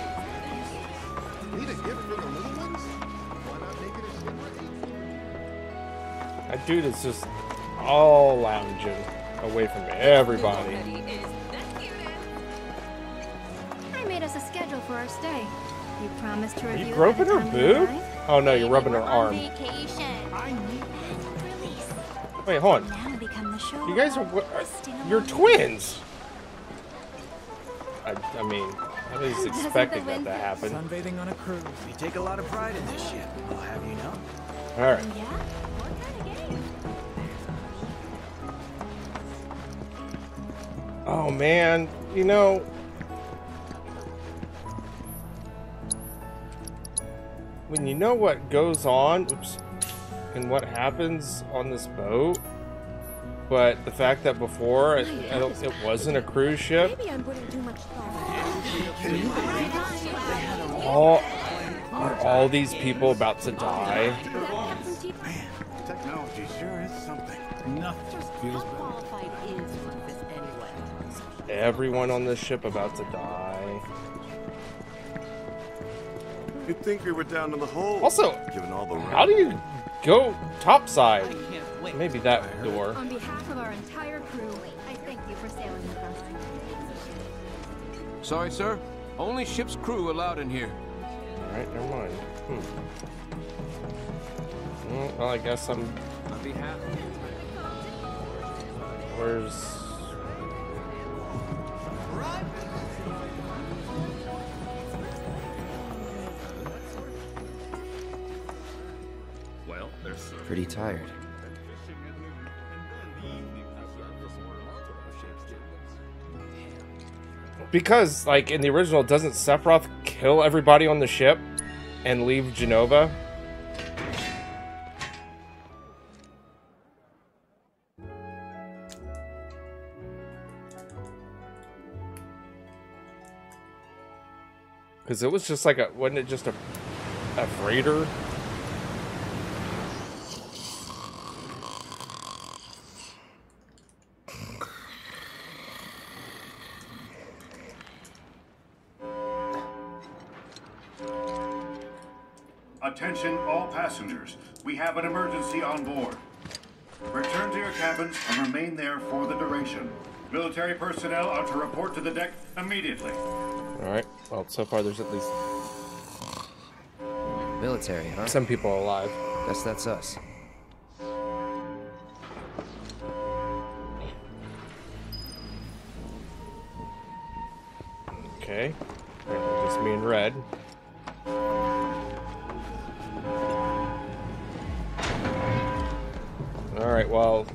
Need a gift for the little ones? Why not make it a Shinra That dude is just all lounging away from everybody. I made us a schedule for our stay. You promised to Are review you groping her the boob? Oh no, you're rubbing her arm. vacation. Release. Wait, hold on. Now become the Sholopod You guys are, what- are twisting you're twins. I, I mean, I was expecting that to happen. Sunbathing on a cruise. We take a lot of pride in this ship, I'll have you know. All right. Yeah? What kind of game? Oh man, you know. When you know what goes on, oops, and what happens on this boat, but the fact that before it, I don't, it wasn't a cruise ship, Maybe I'm putting too much thought. all are all these people about to die? Technology sure is something. Nothing feels better. Qualified is Rufus anyway. Everyone on this ship about to die. You'd think we were down in the hole. Also, given all the How do you go topside? Maybe that door. On behalf of our entire crew, I thank you for sailing with us. Sorry, sir. Only ship's crew allowed in here. Alright, never mind. Hmm. Mm, Well, I guess I'm. On behalf Where's. Well, Pretty tired. Because, like, in the original, doesn't Sephiroth kill everybody on the ship and leave Jenova? Because it was just like a. Wasn't it just a. a freighter? Attention all passengers. We have an emergency on board. Return to your cabins and remain there for the duration. Military personnel are to report to the deck immediately. Alright, well, so far there's at least Military, huh? some people are alive. Guess that's us. Okay. Apparently just me and Red. Alright, well,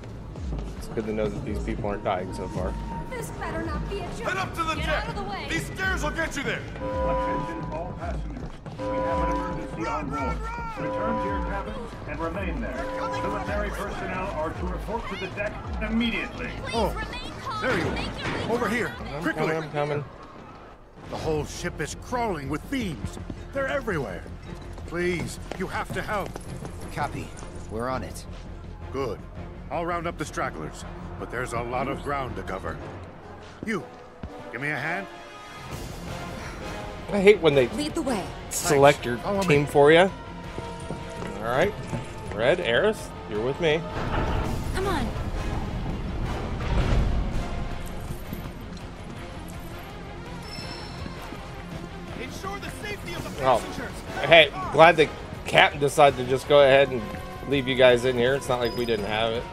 it's good to know that these people aren't dying so far. This better not be a joke. Head up to the Get deck! out of the way. These stairs will get you there! Attention all passengers. We have an emergency on board. Return to your cabins and remain there. Military personnel are to report to the deck immediately. Oh, there you are. Over here. I'm Quickly. coming, I'm coming. The whole ship is crawling with fiends. They're everywhere. Please, you have to help. Copy. We're on it. Good. I'll round up the stragglers, but there's a lot of ground to cover. You, give me a hand. I hate when they Lead the way. select your Follow me. team for you. Alright. Red, Aerith, you're with me. Come on. Ensure the safety of the Oh. Hey, glad the captain decided to just go ahead and leave you guys in here. It's not like we didn't have it.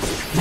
Get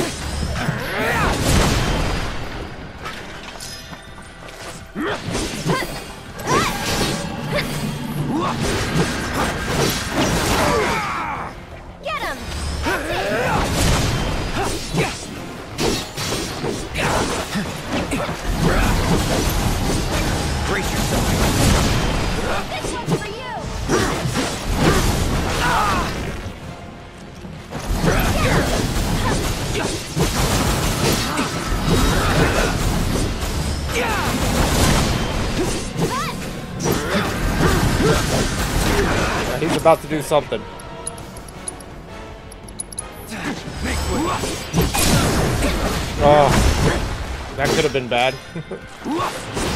about to do something. Oh, *laughs* that could have been bad. *laughs*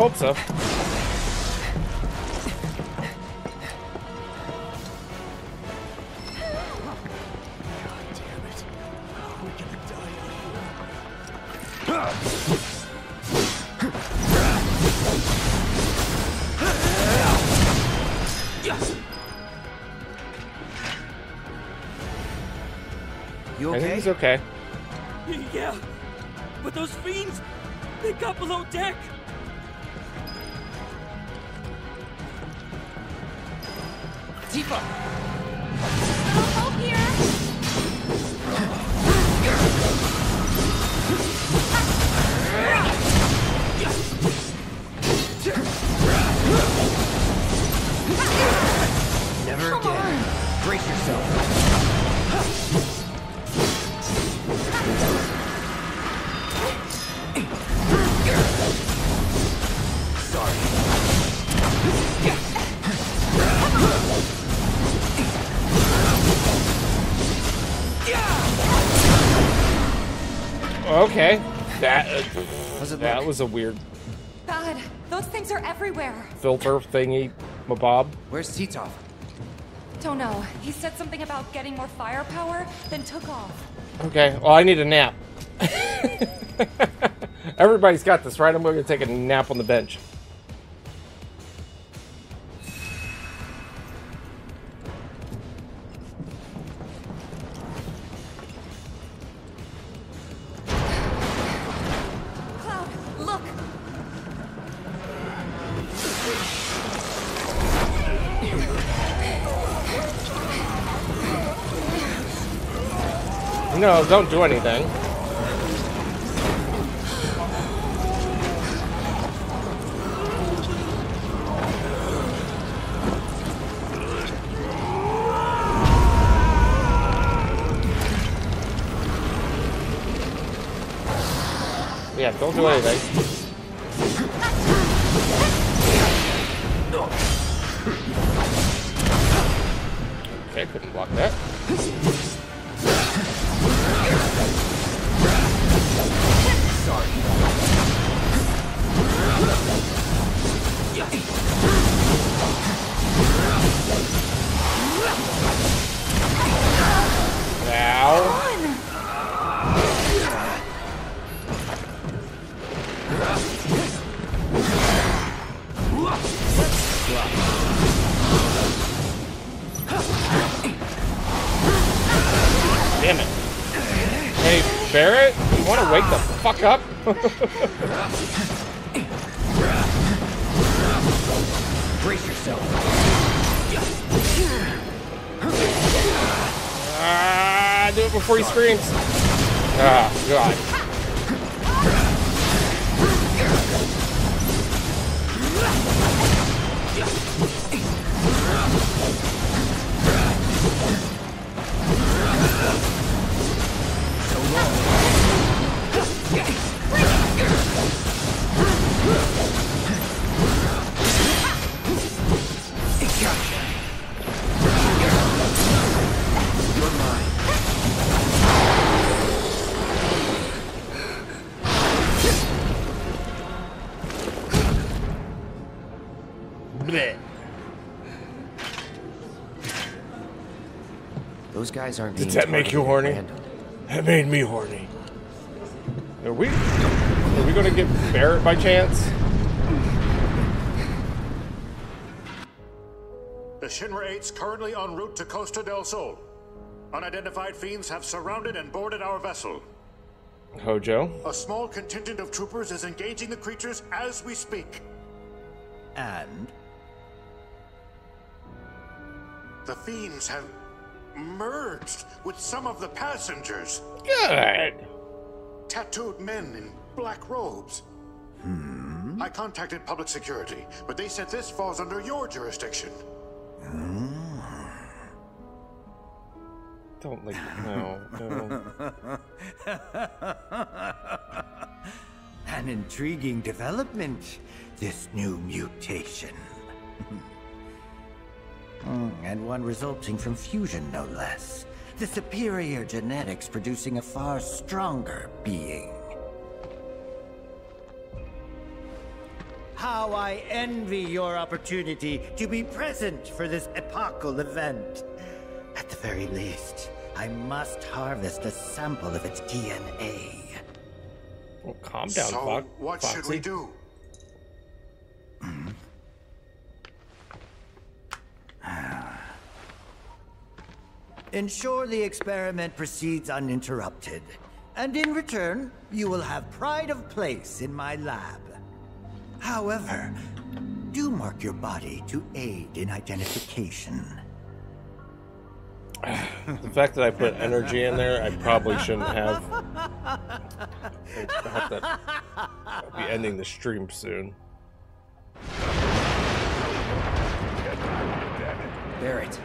hope so. You I think okay? he's okay. Yeah, but those fiends, they got below deck. Okay. That uh, that look? was a weird bad. Those things are everywhere. Filter thingy, mabob. Where's Titov? Don't know. He said something about getting more firepower, then took off. Okay, well, I need a nap. *laughs* Everybody's got this, right? I'm going to take a nap on the bench. No, don't do anything. Yeah, don't do anything. Brace yourself. Ah, do it before he screams. Ah, God. Guys aren't Did that make you horny? random. That made me horny. Are we? Are we gonna get Barret by chance? The Shinra 8's currently en route to Costa del Sol. Unidentified fiends have surrounded and boarded our vessel. Hojo. A small contingent of troopers is engaging the creatures as we speak. And? The fiends have merged with some of the passengers. Good. Tattooed men in black robes. Hmm? I contacted public security, but they said this falls under your jurisdiction. *sighs* Don't like no, no. *laughs* An intriguing development, this new mutation. *laughs* Hmm, and one resulting from fusion, no less. The superior genetics producing a far stronger being. How I envy your opportunity to be present for this epochal event. At the very least, I must harvest a sample of its DNA. Well, calm down, so, Fox. what should we do? *sighs* Ensure the experiment proceeds uninterrupted. And in return, you will have pride of place in my lab. However, do mark your body to aid in identification. *sighs* The fact that I put energy in there, I probably shouldn't have. *laughs* I have to I'll be ending the stream soon. Barret.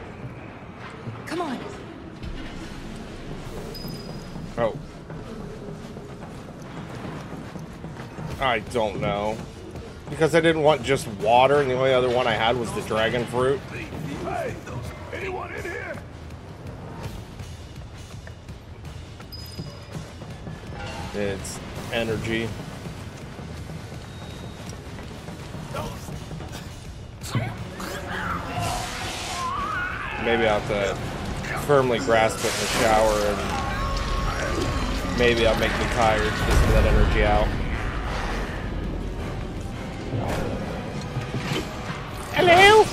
Come on. Oh. I don't know. Because I didn't want just water, and the only other one I had was the dragon fruit. Hey, anyone in here? It's energy. Maybe I'll have to firmly grasp it in the shower and maybe I'll make me tired to get some of that energy out. Hello?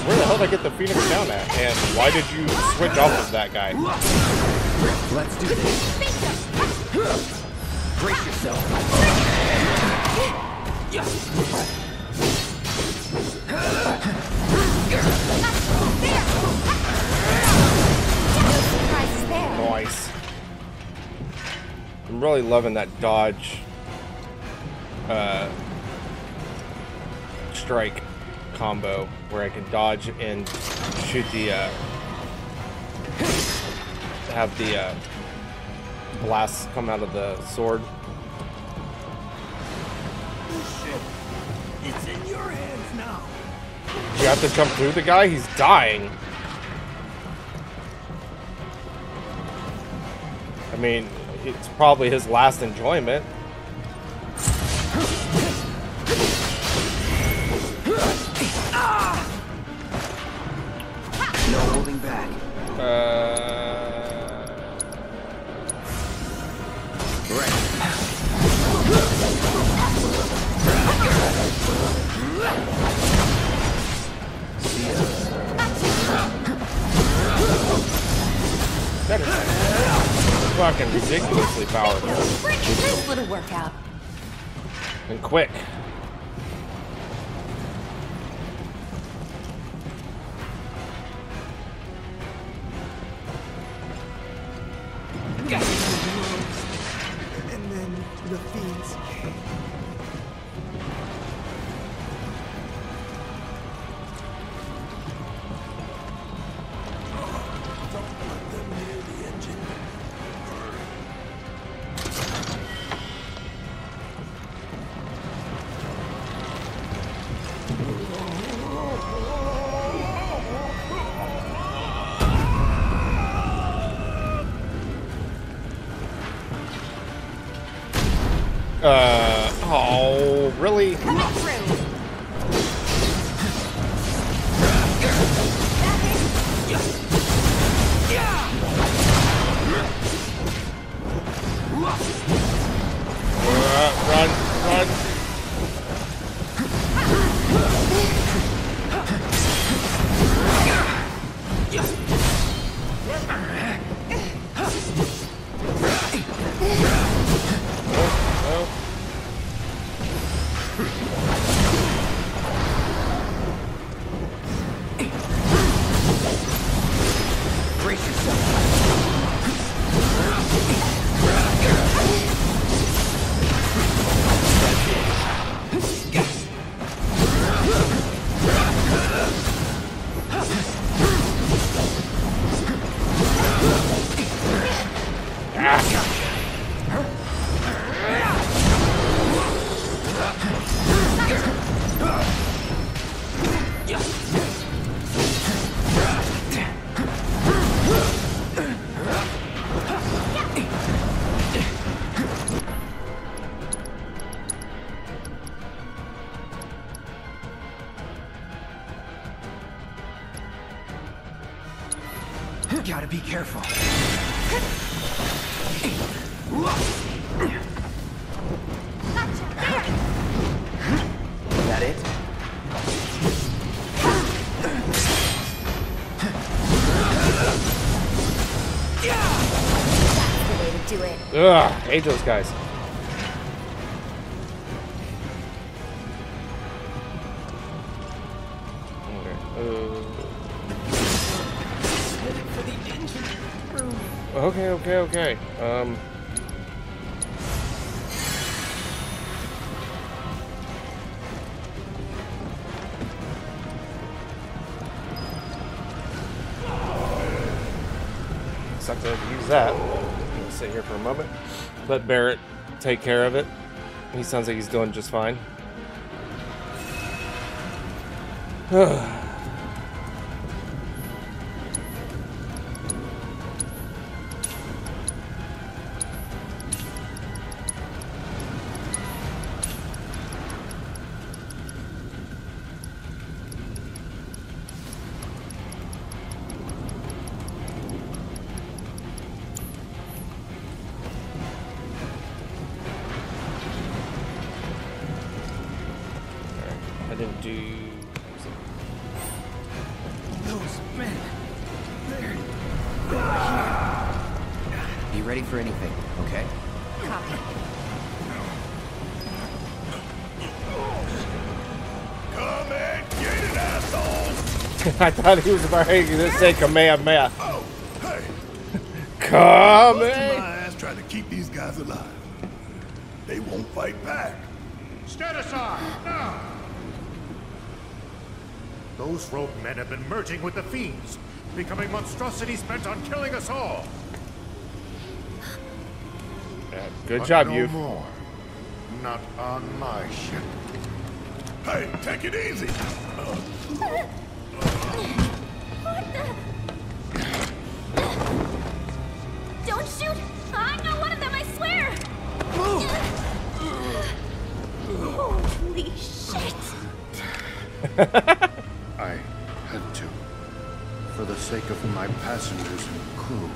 Where the hell did I get the Phoenix down at? And why did you switch off of that guy? Let's do this. Brace yourself. I'm really loving that dodge uh, strike combo where I can dodge and shoot the uh, have the uh, blasts come out of the sword. It's in your hands now. You have to jump through the guy? He's dying. I mean, it's probably his last enjoyment. No holding back. Uh, that is fucking ridiculously powerful Nice little workout. and quick. Ugh, hate those guys. Let Barret take care of it. He sounds like he's doing just fine. *sighs* *sighs* I thought he was about to say Kamehameha. Oh, hey! Come Busted in. my ass trying to keep these guys alive. They won't fight back. Stand aside, now! Those rogue men have been merging with the fiends, becoming monstrosities bent on killing us all. Good But job, no you. more. Not on my ship. Hey, take it easy. Don't I know what it is, I swear! Holy shit! *laughs* I had to. For the sake of my passengers and crew.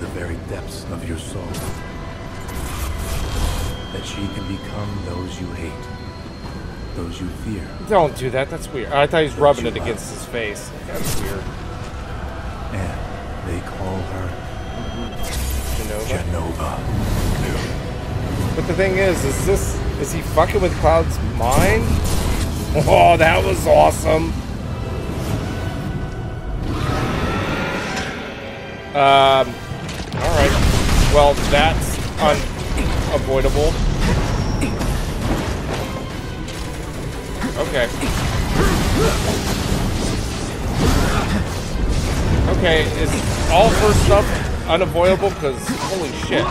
The very depths of your soul. That she can become those you hate, those you fear. Don't do that. That's weird. I thought he was rubbing it against his face. That's weird. And they call her Jenova. Jenova. But the thing is, is this is he fucking with Cloud's mind? Oh, that was awesome. Um. Well, that's unavoidable. Okay. Okay, is all her stuff unavoidable? Because holy shit.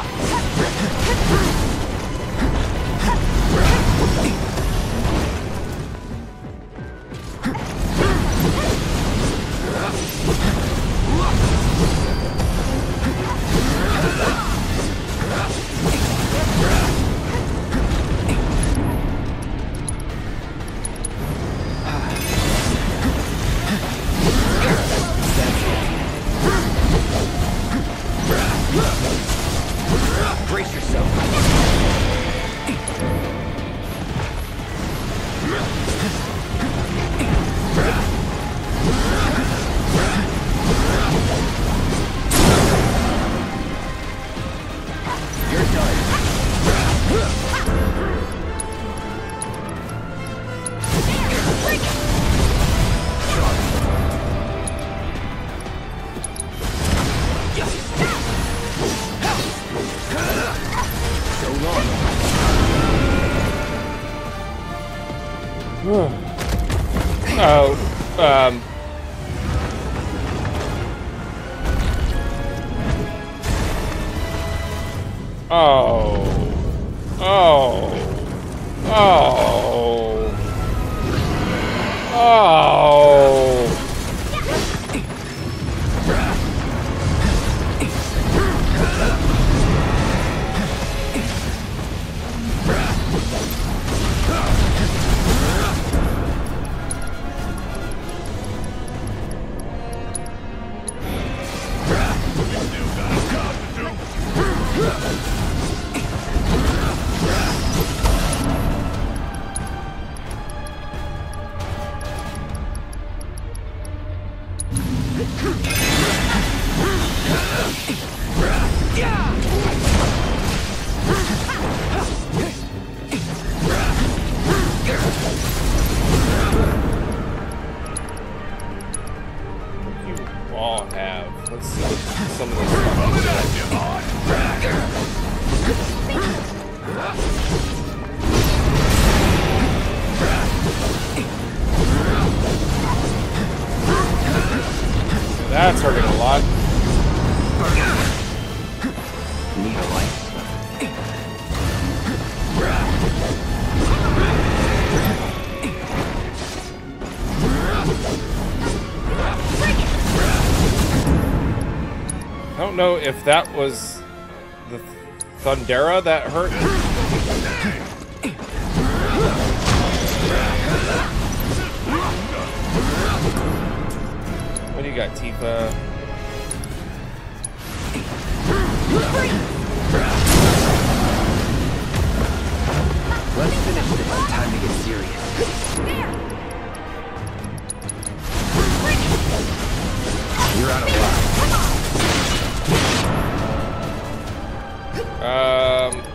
If that was the Thundara that hurt. What do you got, Tifa? Let's finish this. Time to get serious. You're out of luck. Um.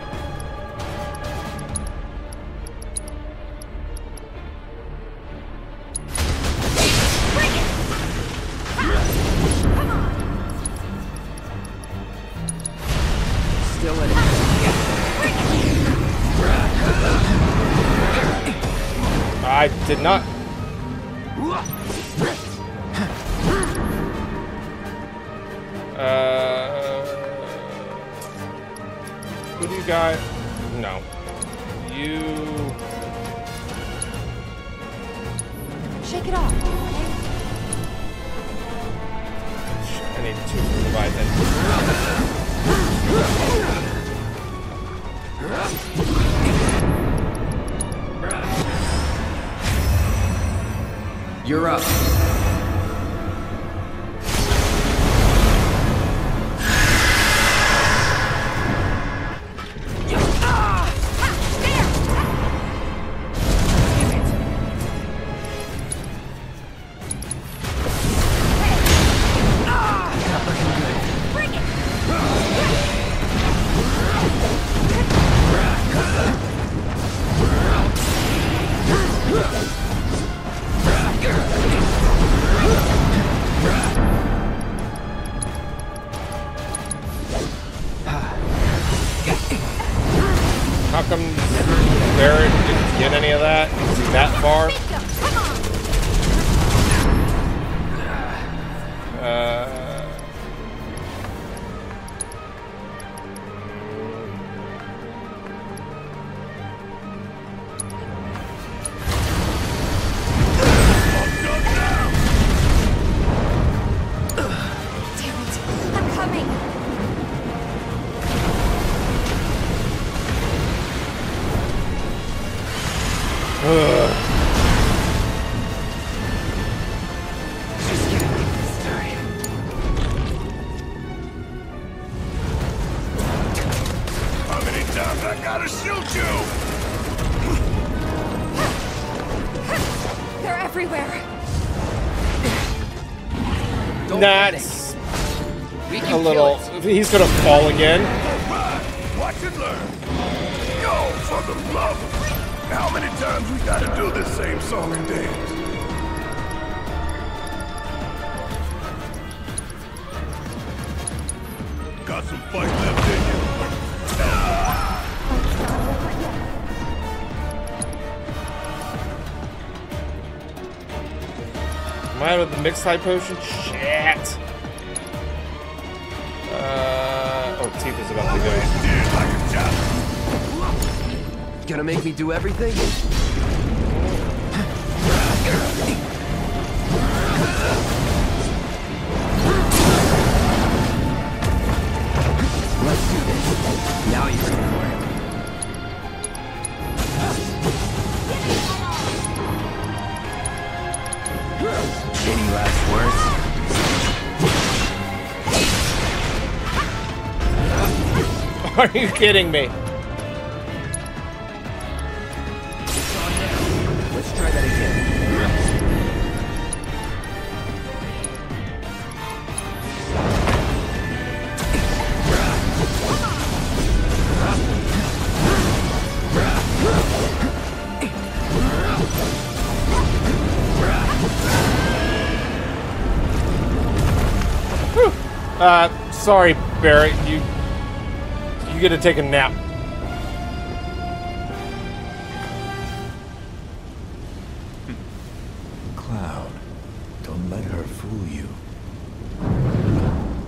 Again. Watch and learn. Yo, for the love of How many times we gotta do this same song and dance? Got some fight left in you. Am I out of the mixed high potion? Make me do everything? Let's do this. Now you're ready for it. Any last words? Are you kidding me? Sorry, Barret. You you get to take a nap. Cloud, don't let her fool you.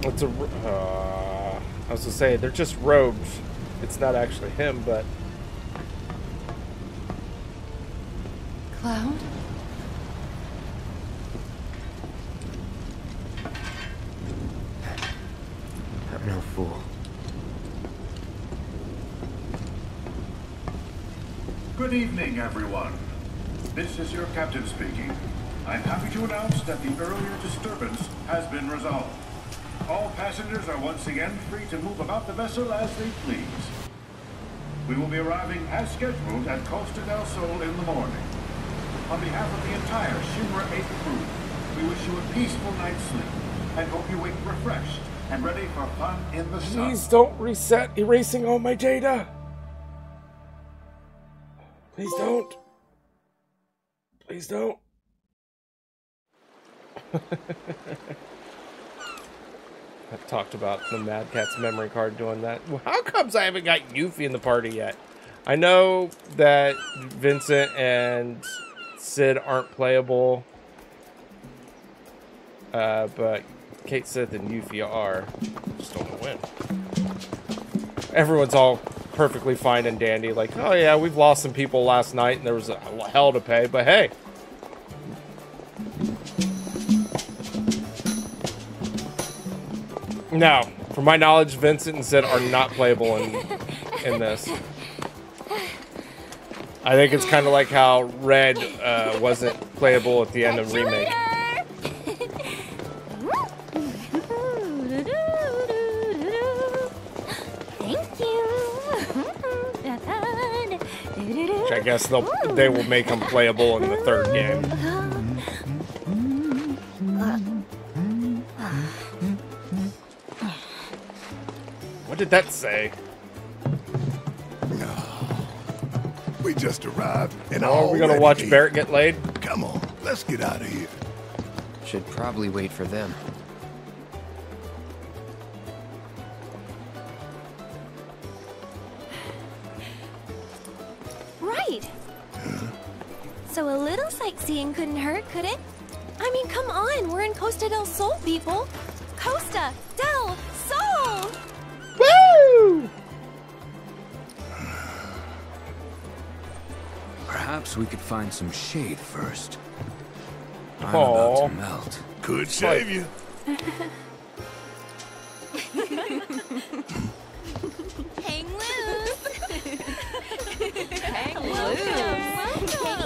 it's a. Uh, I was gonna say they're just robes. It's not actually him, but Cloud? I'm no fool. Good evening, everyone. This is your captain speaking. I'm happy to announce that the earlier disturbance has been resolved. All passengers are once again free to move about the vessel as they please. We will be arriving as scheduled at Costa del Sol in the morning. On behalf of the entire Shinra 8 crew, we wish you a peaceful night's sleep and hope you wake refreshed and ready for fun in the sun. please don't reset erasing all my data. Please don't. Please don't. *laughs* I've talked about the Mad Catz memory card doing that. How comes I haven't got Yuffie in the party yet? I know that Vincent and Sid aren't playable, uh, but Cait Sith and Yuffie are. Just don't when. Everyone's all perfectly fine and dandy, like, oh yeah, we've lost some people last night and there was a hell to pay, but hey, No, from my knowledge, Vincent and Sid are not playable in in this. I think it's kind of like how Red uh, wasn't playable at the end of remake. Which I guess they'll they will make them playable in the third game. What did that say? We just arrived and Oh, are we gonna watch ate. Barret get laid? Come on, let's get out of here. Should probably wait for them. So a little sightseeing couldn't hurt, could it? I mean, come on, we're in Costa del Sol, people. Costa del Sol! Woo! Perhaps we could find some shade first. I'm Aw. about to melt. Could save you. *laughs* Hang loose. *laughs* Hang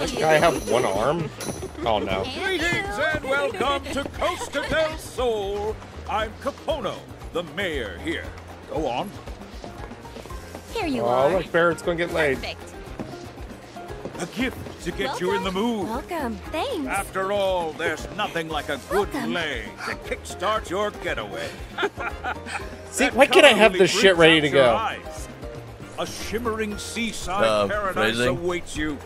Does guy have one arm? Oh no. Greetings and welcome to Costa del Sol. I'm Capono, the mayor here. Go on. Here you Oh, are. look, Barret's gonna get laid. A gift to get you in the mood. Welcome. Thanks. After all, there's nothing like a good Welcome. lay to kickstart your getaway. *laughs* See, why can't I have this shit ready to go? eyes. A shimmering seaside Uh, paradise phrasing? awaits you,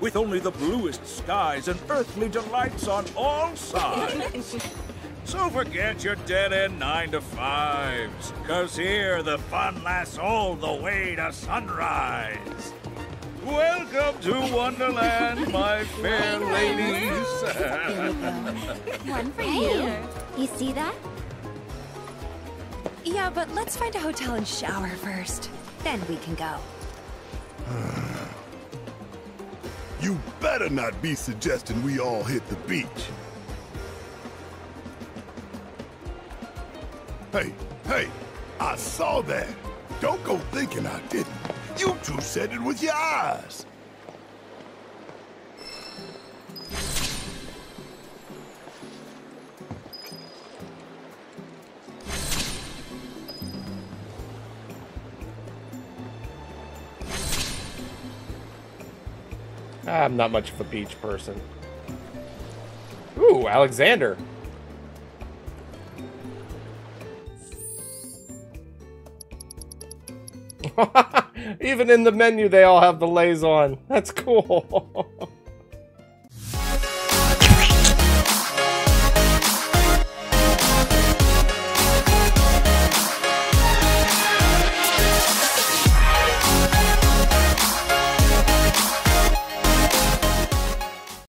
with only the bluest skies and earthly delights on all sides. so forget your dead-end nine to fives, cause here the fun lasts all the way to sunrise. Welcome to Wonderland, my fair ladies. One for you. You see that? Yeah, but let's find a hotel and shower first. Then we can go. You better not be suggesting we all hit the beach. Hey, hey, I saw that. Don't go thinking I didn't. You two said it with your eyes. I'm not much of a beach person. Ooh, Alexander. *laughs* Even in the menu, they all have the lays on. That's cool. *laughs*